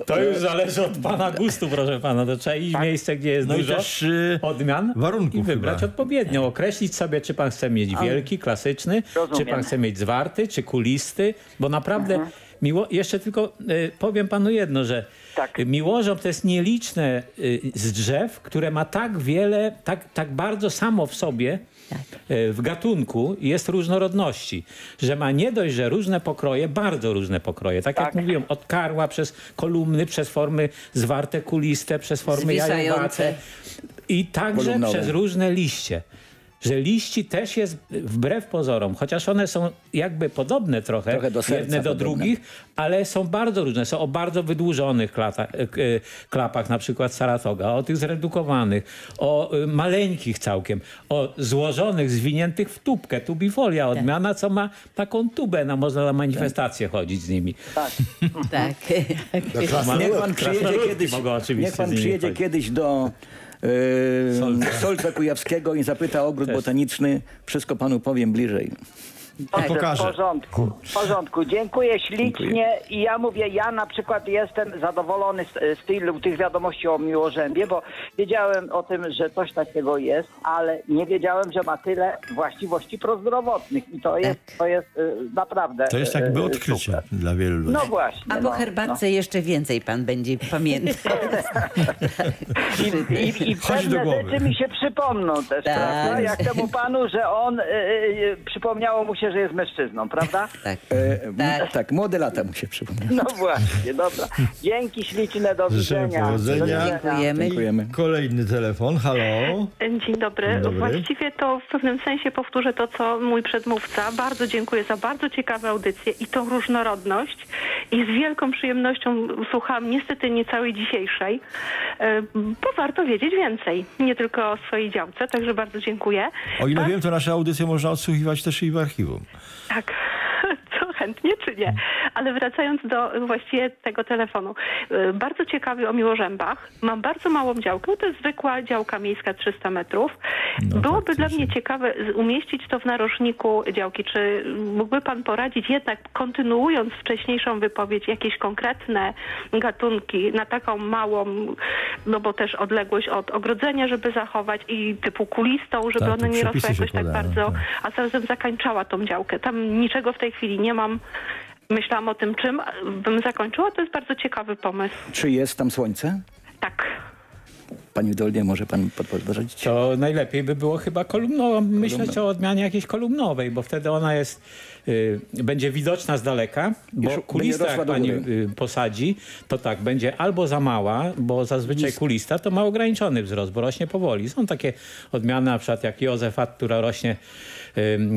S1: to już zależy od pana gustu, proszę pana. To trzeba iść w miejsce, gdzie jest
S2: No
S1: dużo
S2: też, y,
S1: odmian
S2: warunków
S1: i wybrać
S2: chyba.
S1: odpowiednio. Określić sobie, czy pan chce mieć wielki, klasyczny, czy
S9: Rozumiem.
S1: pan chce mieć zwarty, czy kulisty, bo naprawdę miło... Jeszcze tylko y, powiem panu jedno, że
S9: Tak.
S1: miłożąb to jest nieliczne y, z drzew, które ma tak wiele, tak, tak bardzo samo w sobie w gatunku jest różnorodności, że ma nie dość, że różne pokroje, bardzo różne pokroje. Tak, jak
S9: Tak.
S1: mówiłem, od karła przez kolumny, przez formy zwarte, kuliste, przez formy
S3: Zwisające.
S1: jajowate i także
S4: Kolumnowe.
S1: przez różne liście. Że liści też jest wbrew pozorom, chociaż one są jakby podobne trochę,
S4: Trochę do serca
S1: jedne do
S4: podobne.
S1: drugich, ale są bardzo różne. Są o bardzo wydłużonych klata, e, e, klapach, na przykład Saratoga, o tych zredukowanych, o e, maleńkich całkiem, o złożonych, zwiniętych w tubkę, tubifolia odmiana, co ma taką tubę, no można na manifestację chodzić z nimi.
S3: Tak.
S6: Do
S4: Niech
S6: krasnoludków.
S4: pan przyjedzie kiedyś, niech pan przyjedzie kiedyś do
S1: Solca.
S4: Solca Kujawskiego i zapyta ogród botaniczny. Wszystko panu powiem bliżej.
S9: Dobrze,
S2: pokażę.
S9: W porządku, w porządku. Dziękuję ślicznie i ja mówię, ja na przykład jestem zadowolony z, z tylu tych wiadomości o Miłorzębie, bo wiedziałem o tym, że coś takiego jest, ale nie wiedziałem, że ma tyle właściwości prozdrowotnych i to jest, to jest y, naprawdę
S2: To jest
S9: y,
S2: jakby
S9: y,
S2: odkrycie
S9: super.
S2: dla wielu ludzi.
S9: No właśnie.
S3: A po
S9: no,
S3: herbatce jeszcze więcej pan będzie pamiętał.
S9: I, i, i pewne rzeczy mi się przypomną też,
S3: Tak.
S9: prawda? Jak temu panu, że on y, y, przypomniało mu się, że jest mężczyzną, prawda?
S3: Tak.
S4: E,
S3: Tak.
S4: tak. młode lata mu się przypomniał.
S9: No właśnie, dobra. Dzięki śliczne, do widzenia.
S2: powodzenia.
S9: Do widzenia.
S3: Dziękujemy.
S4: Dziękujemy.
S2: Kolejny telefon, halo.
S10: Dzień dobry.
S2: Dzień dobry.
S10: Właściwie to w pewnym sensie powtórzę to, co mój przedmówca. Bardzo dziękuję za bardzo ciekawe audycje i tą różnorodność. I z wielką przyjemnością słucham, niestety nie całej dzisiejszej, e, bo warto wiedzieć więcej. Nie tylko o swojej działce, także bardzo dziękuję.
S2: O ile
S10: Pan-
S2: wiem, to nasze audycje można odsłuchiwać też i w archiwum.
S10: Tak, to chętnie czy nie. Ale wracając do właściwie tego telefonu. Y, Bardzo ciekawy o Miłorzębach. Mam bardzo małą działkę, to jest zwykła działka miejska 300 metrów.
S2: No,
S10: Byłoby dla
S2: faktycznie.
S10: mnie ciekawe umieścić to w narożniku działki. Czy mógłby pan poradzić jednak kontynuując wcześniejszą wypowiedź jakieś konkretne gatunki na taką małą, no bo też odległość od ogrodzenia, żeby zachować i typu kulistą, żeby
S2: Tak,
S10: one nie rosły jakoś tak bardzo
S2: tak.
S10: a zarazem zakańczała tą działkę. Tam niczego w tej chwili nie mam. Myślałam o tym, czym bym zakończyła. To jest bardzo ciekawy pomysł.
S4: Czy jest tam słońce?
S10: Tak.
S4: Pani Dolnie, może pan podpowiedzieć?
S1: To najlepiej by było chyba kolumnową, myśleć o odmianie jakiejś kolumnowej, bo wtedy ona jest, y, będzie widoczna z daleka, bo kulista jak pani y, posadzi, to tak, będzie albo za mała, bo zazwyczaj kulista to ma ograniczony wzrost, bo rośnie powoli. Są takie odmiany, na przykład jak Józefat, która rośnie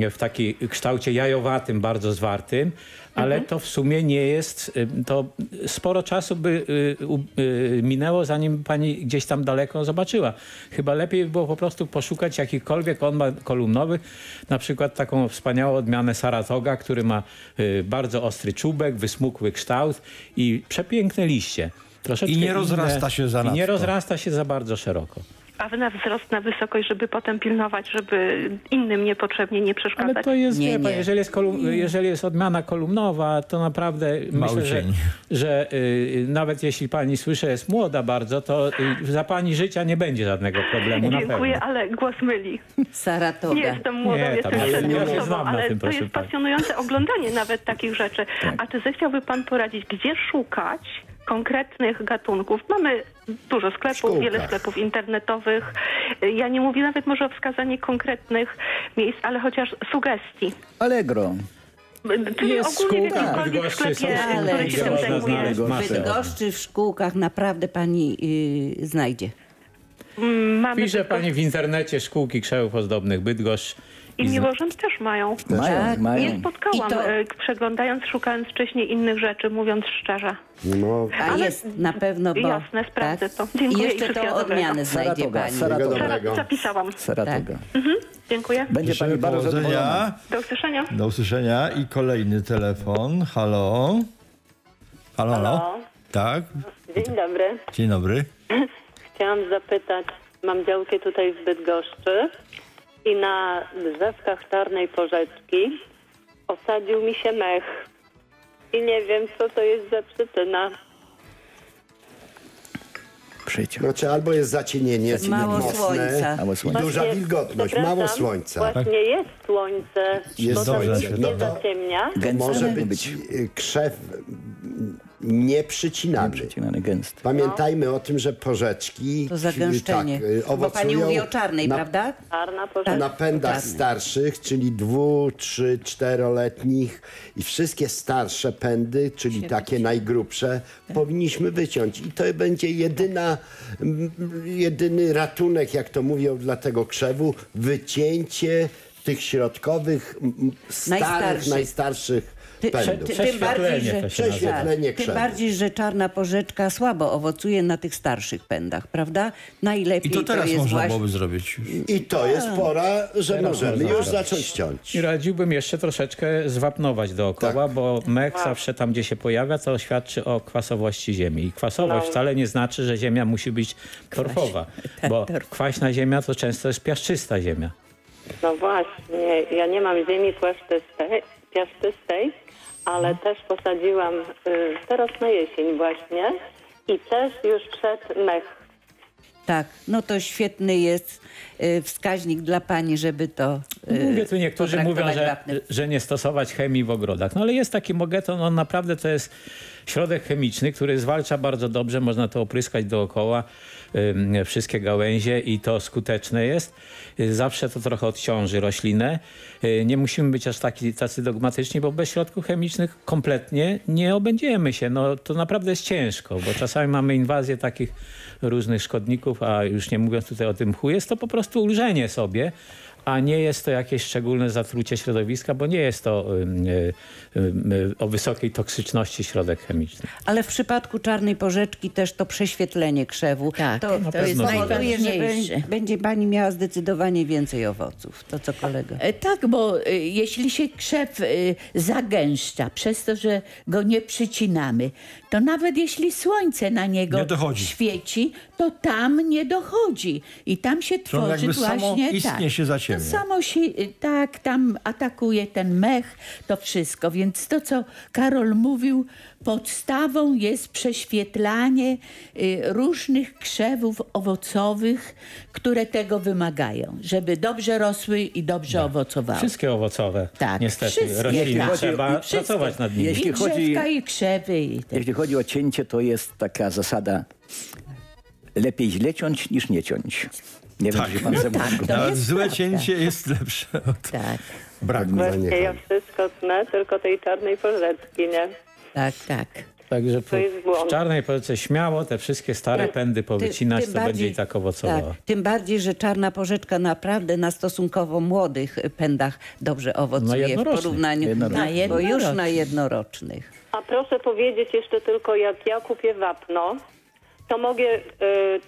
S1: y, w takiej kształcie jajowatym, bardzo zwartym, ale to w sumie nie jest, y, to sporo czasu by y, y, minęło, zanim pani gdzieś tam daleko zobaczyła. Chyba lepiej by było po prostu poszukać jakichkolwiek on ma kolumnowych, na przykład taką wspaniałą odmianę Saratoga, który ma y, bardzo ostry czubek, wysmukły kształt i przepiękne liście. Troszeczkę
S2: I nie rozrasta się za
S1: I nie rozrasta się za bardzo szeroko.
S10: A na wzrost, na wysokość, żeby potem pilnować, żeby innym niepotrzebnie nie
S1: Ale
S10: przeszkadzać.
S1: to jest,
S3: Nie,
S1: wie pan,
S3: nie.
S1: jeżeli jest, kolum, jeżeli jest odmiana kolumnowa, to naprawdę
S2: Mały
S1: myślę, że,
S2: cień.
S1: że y, nawet jeśli pani słyszę jest młoda bardzo, to y, za pani życia nie będzie żadnego problemu na
S10: Dziękuję, ale głos myli.
S3: Saratoga.
S10: Nie jestem młodą,
S1: Nie,
S10: jestem średnią
S1: ja się
S10: osobą,
S1: znam na
S10: ale
S1: tym,
S10: to jest pasjonujące oglądanie nawet takich rzeczy. A czy zechciałby pan poradzić, gdzie szukać konkretnych gatunków? Mamy dużo sklepów, wiele sklepów internetowych. Ja nie mówię nawet może o wskazaniu konkretnych miejsc, ale chociaż sugestii.
S4: Allegro.
S10: Czyli
S1: Jest
S10: ogólnie w
S1: szkółka,
S10: jakimkolwiek
S1: Bydgoszczy są
S10: sklepie,
S3: szkółki,
S10: który się tym zajmuje.
S3: W. Bydgoszczy, w szkółkach naprawdę pani y, znajdzie.
S10: Mm, Mamy
S1: Pisze
S10: tylko-
S1: pani w internecie szkółki krzewów ozdobnych Bydgoszcz.
S10: I
S1: z-
S10: Miłorzęb też mają.
S4: Mają,
S3: Tak.
S4: mają.
S10: Nie spotkałam,
S3: to-
S10: e, przeglądając, szukając wcześniej innych rzeczy, mówiąc szczerze.
S6: No,
S3: A
S10: Ale-
S3: jest na pewno, bo... tak?
S10: Jasne, sprawdzę to. Dziękuję
S3: I jeszcze to
S10: dobrego.
S3: odmiany znajdzie
S4: Saratoga,
S3: pani.
S4: Saratoga.
S10: Zaraz Zapisałam.
S4: Saratoga.
S10: Dziękuję.
S4: Będzie pani bardzo zadowolona.
S10: Do usłyszenia.
S2: Do usłyszenia i kolejny telefon. Halo? Halo, halo?
S11: Halo.
S2: Tak,
S11: Dzień dobry.
S2: dzień dobry.
S11: Chciałam zapytać, mam działkę tutaj w Bydgoszczy i na drzewkach czarnej porzeczki osadził mi się mech. I nie wiem, co to jest za przyczyna.
S4: Przyjdzie.
S6: Znaczy albo jest zacienienie jest
S3: Mało
S6: mocne
S3: słońca.
S4: Mało
S6: i
S4: słońca.
S6: duża
S11: Właśnie,
S6: wilgotność,
S11: przepraszam,
S6: mało słońca.
S11: Właśnie jest słońce,
S6: Jest
S11: bo
S2: dobrze,
S11: nie
S2: no to-
S11: zaciemnia.
S4: Gęsto
S6: Może
S4: może
S6: być y, krzew, nie przycinamy. Nie
S4: przycinane gęste.
S6: Pamiętajmy o tym, że porzeczki
S3: to zagęszczenie. Tak, y, Bo pani mówi o czarnej,
S6: na,
S3: prawda?
S11: Czarna porzeczka.
S6: Na pędach starszych, czyli dwu, trzy, czteroletnich i wszystkie starsze pędy, czyli takie najgrubsze, tak. powinniśmy wyciąć. I to będzie jedyna, jedyny ratunek, jak to mówią dla tego krzewu, wycięcie tych środkowych, starych, najstarszych, najstarszych ty,
S3: ty, tym, bardziej, że, prześwietlenie tym bardziej, że czarna porzeczka słabo owocuje na tych starszych pędach, prawda? Najlepiej
S2: I to teraz
S3: to jest
S2: można
S3: właśnie...
S2: byłoby zrobić.
S6: I to jest pora, że teraz możemy już zacząć ciąć.
S1: I radziłbym jeszcze troszeczkę zwapnować dookoła, tak. bo mech zawsze tam, gdzie się pojawia, to świadczy o kwasowości ziemi. I kwasowość no. wcale nie znaczy, że ziemia musi być torfowa, tak, bo kwaśna ziemia to często jest piaszczysta ziemia.
S11: No właśnie, ja nie mam ziemi piaszczystej, piaszczystej ale mhm. też posadziłam y, teraz na jesień właśnie i też już przed mech.
S3: Tak, no to świetny jest y, wskaźnik dla pani, żeby to
S1: y, Mówię tu niektórzy mówią, że, że nie stosować chemii w ogrodach. No ale jest taki mogeton, on naprawdę to jest środek chemiczny, który zwalcza bardzo dobrze, można to opryskać dookoła wszystkie gałęzie i to skuteczne jest. Y, zawsze to trochę odciąży roślinę. Y, nie musimy być aż taki, tacy dogmatyczni, bo bez środków chemicznych kompletnie nie obędziemy się. No, to naprawdę jest ciężko, bo czasami mamy inwazję takich różnych szkodników, a już nie mówiąc tutaj o tym mchu, jest to po prostu ulżenie sobie a nie jest to jakieś szczególne zatrucie środowiska, bo nie jest to y, y, y, o wysokiej toksyczności środek chemiczny.
S3: Ale w przypadku czarnej porzeczki też to prześwietlenie krzewu. Tak, to, to jest najważniejsze. Że będzie pani miała zdecydowanie więcej owoców. To co kolega?
S5: E, tak, bo e, jeśli się krzew e, zagęszcza przez to, że go nie przycinamy, to nawet jeśli słońce na niego świeci, to tam nie dochodzi. I tam się tworzy właśnie...
S2: Samo tak, się
S5: to samo się, tak, tam atakuje ten mech, to wszystko. Więc to, co Karol mówił, podstawą jest prześwietlanie y, różnych krzewów owocowych, które tego wymagają, żeby dobrze rosły i dobrze tak. owocowały.
S1: Wszystkie owocowe, tak, niestety. Wszystkie, Rośliny tak. trzeba wszystkie. pracować nad nimi.
S5: Jeśli I chodzi, i krzewy. I
S4: jeśli chodzi o cięcie, to jest taka zasada lepiej źle ciąć niż nie ciąć. Nie tak. wiem, czy pan tak,
S2: Nawet złe cięcie jest lepsze od
S5: tak.
S11: braku Właśnie ja wszystko tnę, tylko tej czarnej porzeczki, nie?
S3: Tak, tak.
S1: Także po, w czarnej porzeczce śmiało te wszystkie stare pędy powycinać, to bardziej, będzie i tak owocowało. Tak,
S3: tym bardziej, że czarna porzeczka naprawdę na stosunkowo młodych pędach dobrze owocuje w porównaniu, na, bo już na jednorocznych.
S11: A proszę powiedzieć jeszcze tylko, jak ja kupię wapno, to mogę y,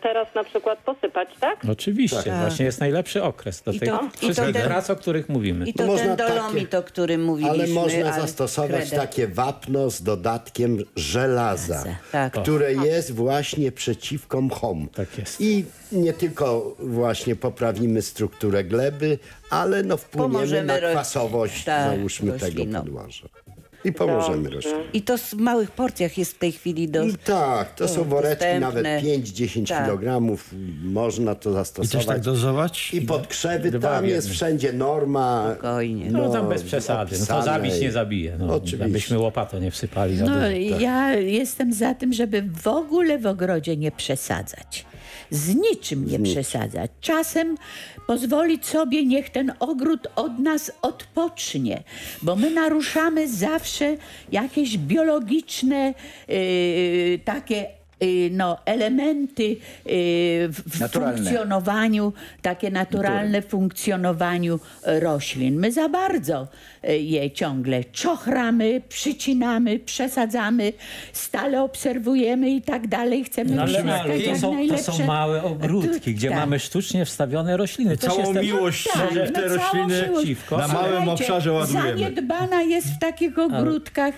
S11: teraz na przykład posypać, tak?
S1: Oczywiście, tak. właśnie jest najlepszy okres do I tych to, wszystkich ten, prac, o których mówimy.
S3: I to no ten dolomit, takie, o którym mówiliśmy.
S6: Ale można ale zastosować takie wapno z dodatkiem żelaza, tak. które jest właśnie przeciwko mchom.
S1: Tak jest.
S6: I nie tylko właśnie poprawimy strukturę gleby, ale no wpłyniemy Pomożemy na kwasowość, tak, załóżmy, tego podłoża. I pomożemy roślinom.
S3: I to w małych porcjach jest w tej chwili do, I
S6: Tak, to są woreczki dostępne. nawet 5-10 tak. kg. Można to zastosować. I też
S2: tak dozować?
S6: I pod krzewy, Dwa tam jest wszędzie norma.
S3: Spokojnie.
S1: No, no tam bez przesady. No, to zabić nie zabije. No, Oczywiście. Abyśmy łopatą nie wsypali. No,
S5: tak. ja jestem za tym, żeby w ogóle w ogrodzie nie przesadzać z niczym nie przesadzać. Czasem pozwolić sobie, niech ten ogród od nas odpocznie, bo my naruszamy zawsze jakieś biologiczne yy, takie Y, no, elementy y, w naturalne. funkcjonowaniu, takie naturalne funkcjonowaniu roślin. My za bardzo je ciągle czochramy, przycinamy, przesadzamy, stale obserwujemy i tak dalej. Chcemy
S1: no, ale, ale to, są, to są małe ogródki, gdzie tak. mamy sztucznie wstawione rośliny.
S2: To Całą miłość tak, w te no, rośliny przeciwko. na małym obszarze ładujemy.
S5: Zaniedbana jest w takich ogródkach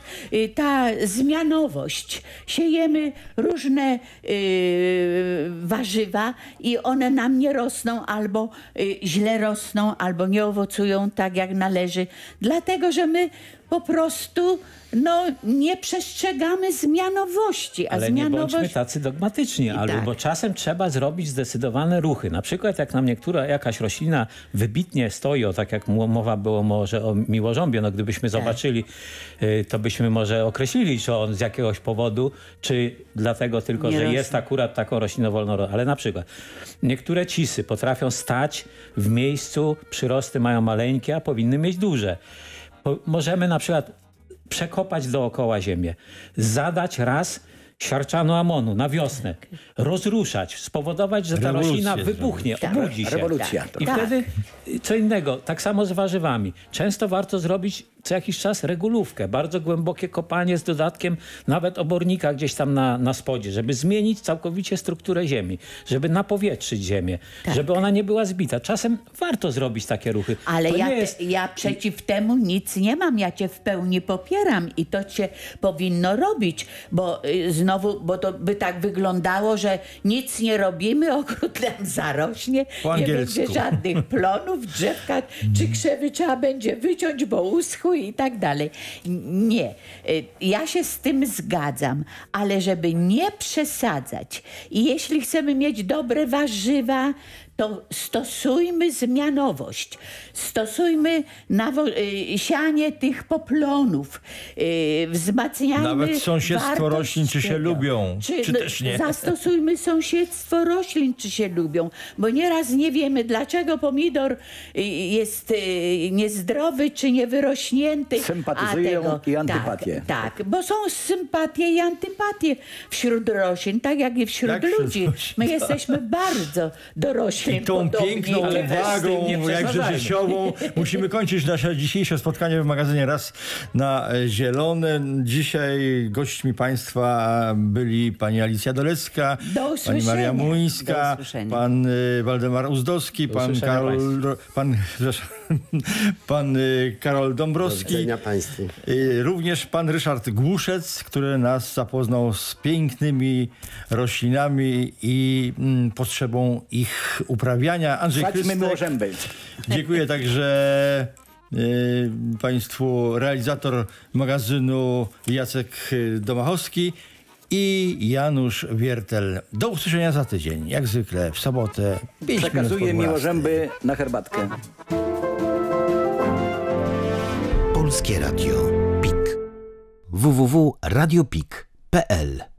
S5: ta zmianowość. Siejemy różne y, warzywa i one nam nie rosną albo y, źle rosną, albo nie owocują tak jak należy, dlatego że my po prostu no, nie przestrzegamy zmianowości. A
S1: Ale nie bądźmy
S5: zmianowość...
S1: tacy dogmatyczni, ale,
S5: tak.
S1: bo czasem trzeba zrobić zdecydowane ruchy. Na przykład jak nam niektóra jakaś roślina wybitnie stoi, o tak jak mowa było może o miłożąbie, no gdybyśmy
S5: Tak.
S1: zobaczyli, y, to byśmy może określili, czy on z jakiegoś powodu, czy dlatego tylko,
S3: Nie
S1: że
S3: rośnie.
S1: jest akurat taką rośliną wolnorodną. Ale na przykład niektóre cisy potrafią stać w miejscu, przyrosty mają maleńkie, a powinny mieć duże. Możemy na przykład przekopać dookoła ziemię, zadać raz siarczanu amonu na wiosnę, rozruszać, spowodować, że ta
S2: Rewolucję
S1: roślina wybuchnie,
S5: Tak.
S1: obudzi się.
S4: Rewolucja.
S1: I
S5: Tak.
S1: wtedy co innego, tak samo z warzywami. Często warto zrobić co jakiś czas regulówkę, bardzo głębokie kopanie z dodatkiem nawet obornika gdzieś tam na, na spodzie, żeby zmienić całkowicie strukturę ziemi, żeby napowietrzyć ziemię,
S5: Tak.
S1: żeby ona nie była zbita. Czasem warto zrobić takie ruchy.
S5: Ale ja,
S1: jest...
S5: ja przeciw temu nic nie mam. Ja cię w pełni popieram i to się powinno robić, bo y, znowu, bo to by tak wyglądało, że nic nie robimy, ogród nam zarośnie,
S2: Po
S5: nie
S2: angielsku.
S5: będzie żadnych plonów, drzewka czy krzewy trzeba będzie wyciąć, bo uschły i tak dalej. Nie. Y, Ja się z tym zgadzam, ale żeby nie przesadzać i jeśli chcemy mieć dobre warzywa, to stosujmy zmianowość. Stosujmy nawo- y, sianie tych poplonów. y, Wzmacniajmy
S2: Nawet sąsiedztwo roślin, czy się
S5: tego.
S2: lubią, czy
S5: no,
S2: też nie.
S5: Zastosujmy sąsiedztwo roślin, czy się lubią, bo nieraz nie wiemy, dlaczego pomidor y, jest niezdrowy, czy niewyrośnięty.
S4: Sympatyzują
S5: tego-
S4: i antypatie.
S5: Tak, tak, bo są sympatie i antypatie wśród roślin, tak jak i wśród
S2: Jak wśród
S5: ludzi. My jesteśmy bardzo do roślin
S2: I tą piękną uwagą, jakże życiową, musimy kończyć nasze dzisiejsze spotkanie w magazynie Raz na Zielone. Dzisiaj gośćmi Państwa byli pani Alicja Dolecka,
S5: Do
S2: pani. Maria Muńska, pan y, Waldemar Uzdowski, pan Karol, Ro- pan, przepraszam, pan y, Karol Dąbrowski. Y, Również pan Ryszard Głuszec, który nas zapoznał z pięknymi roślinami i mm, potrzebą ich uprawiania. Andrzej Krystek. Dziękuję także y, państwu realizator magazynu Jacek Domachowski i Janusz Wiertel. Do usłyszenia za tydzień, jak zwykle w sobotę.
S4: Przekazuję
S2: 12.
S4: miłożęby na herbatkę.
S12: Polskie Radio PIK. www.radiopik.pl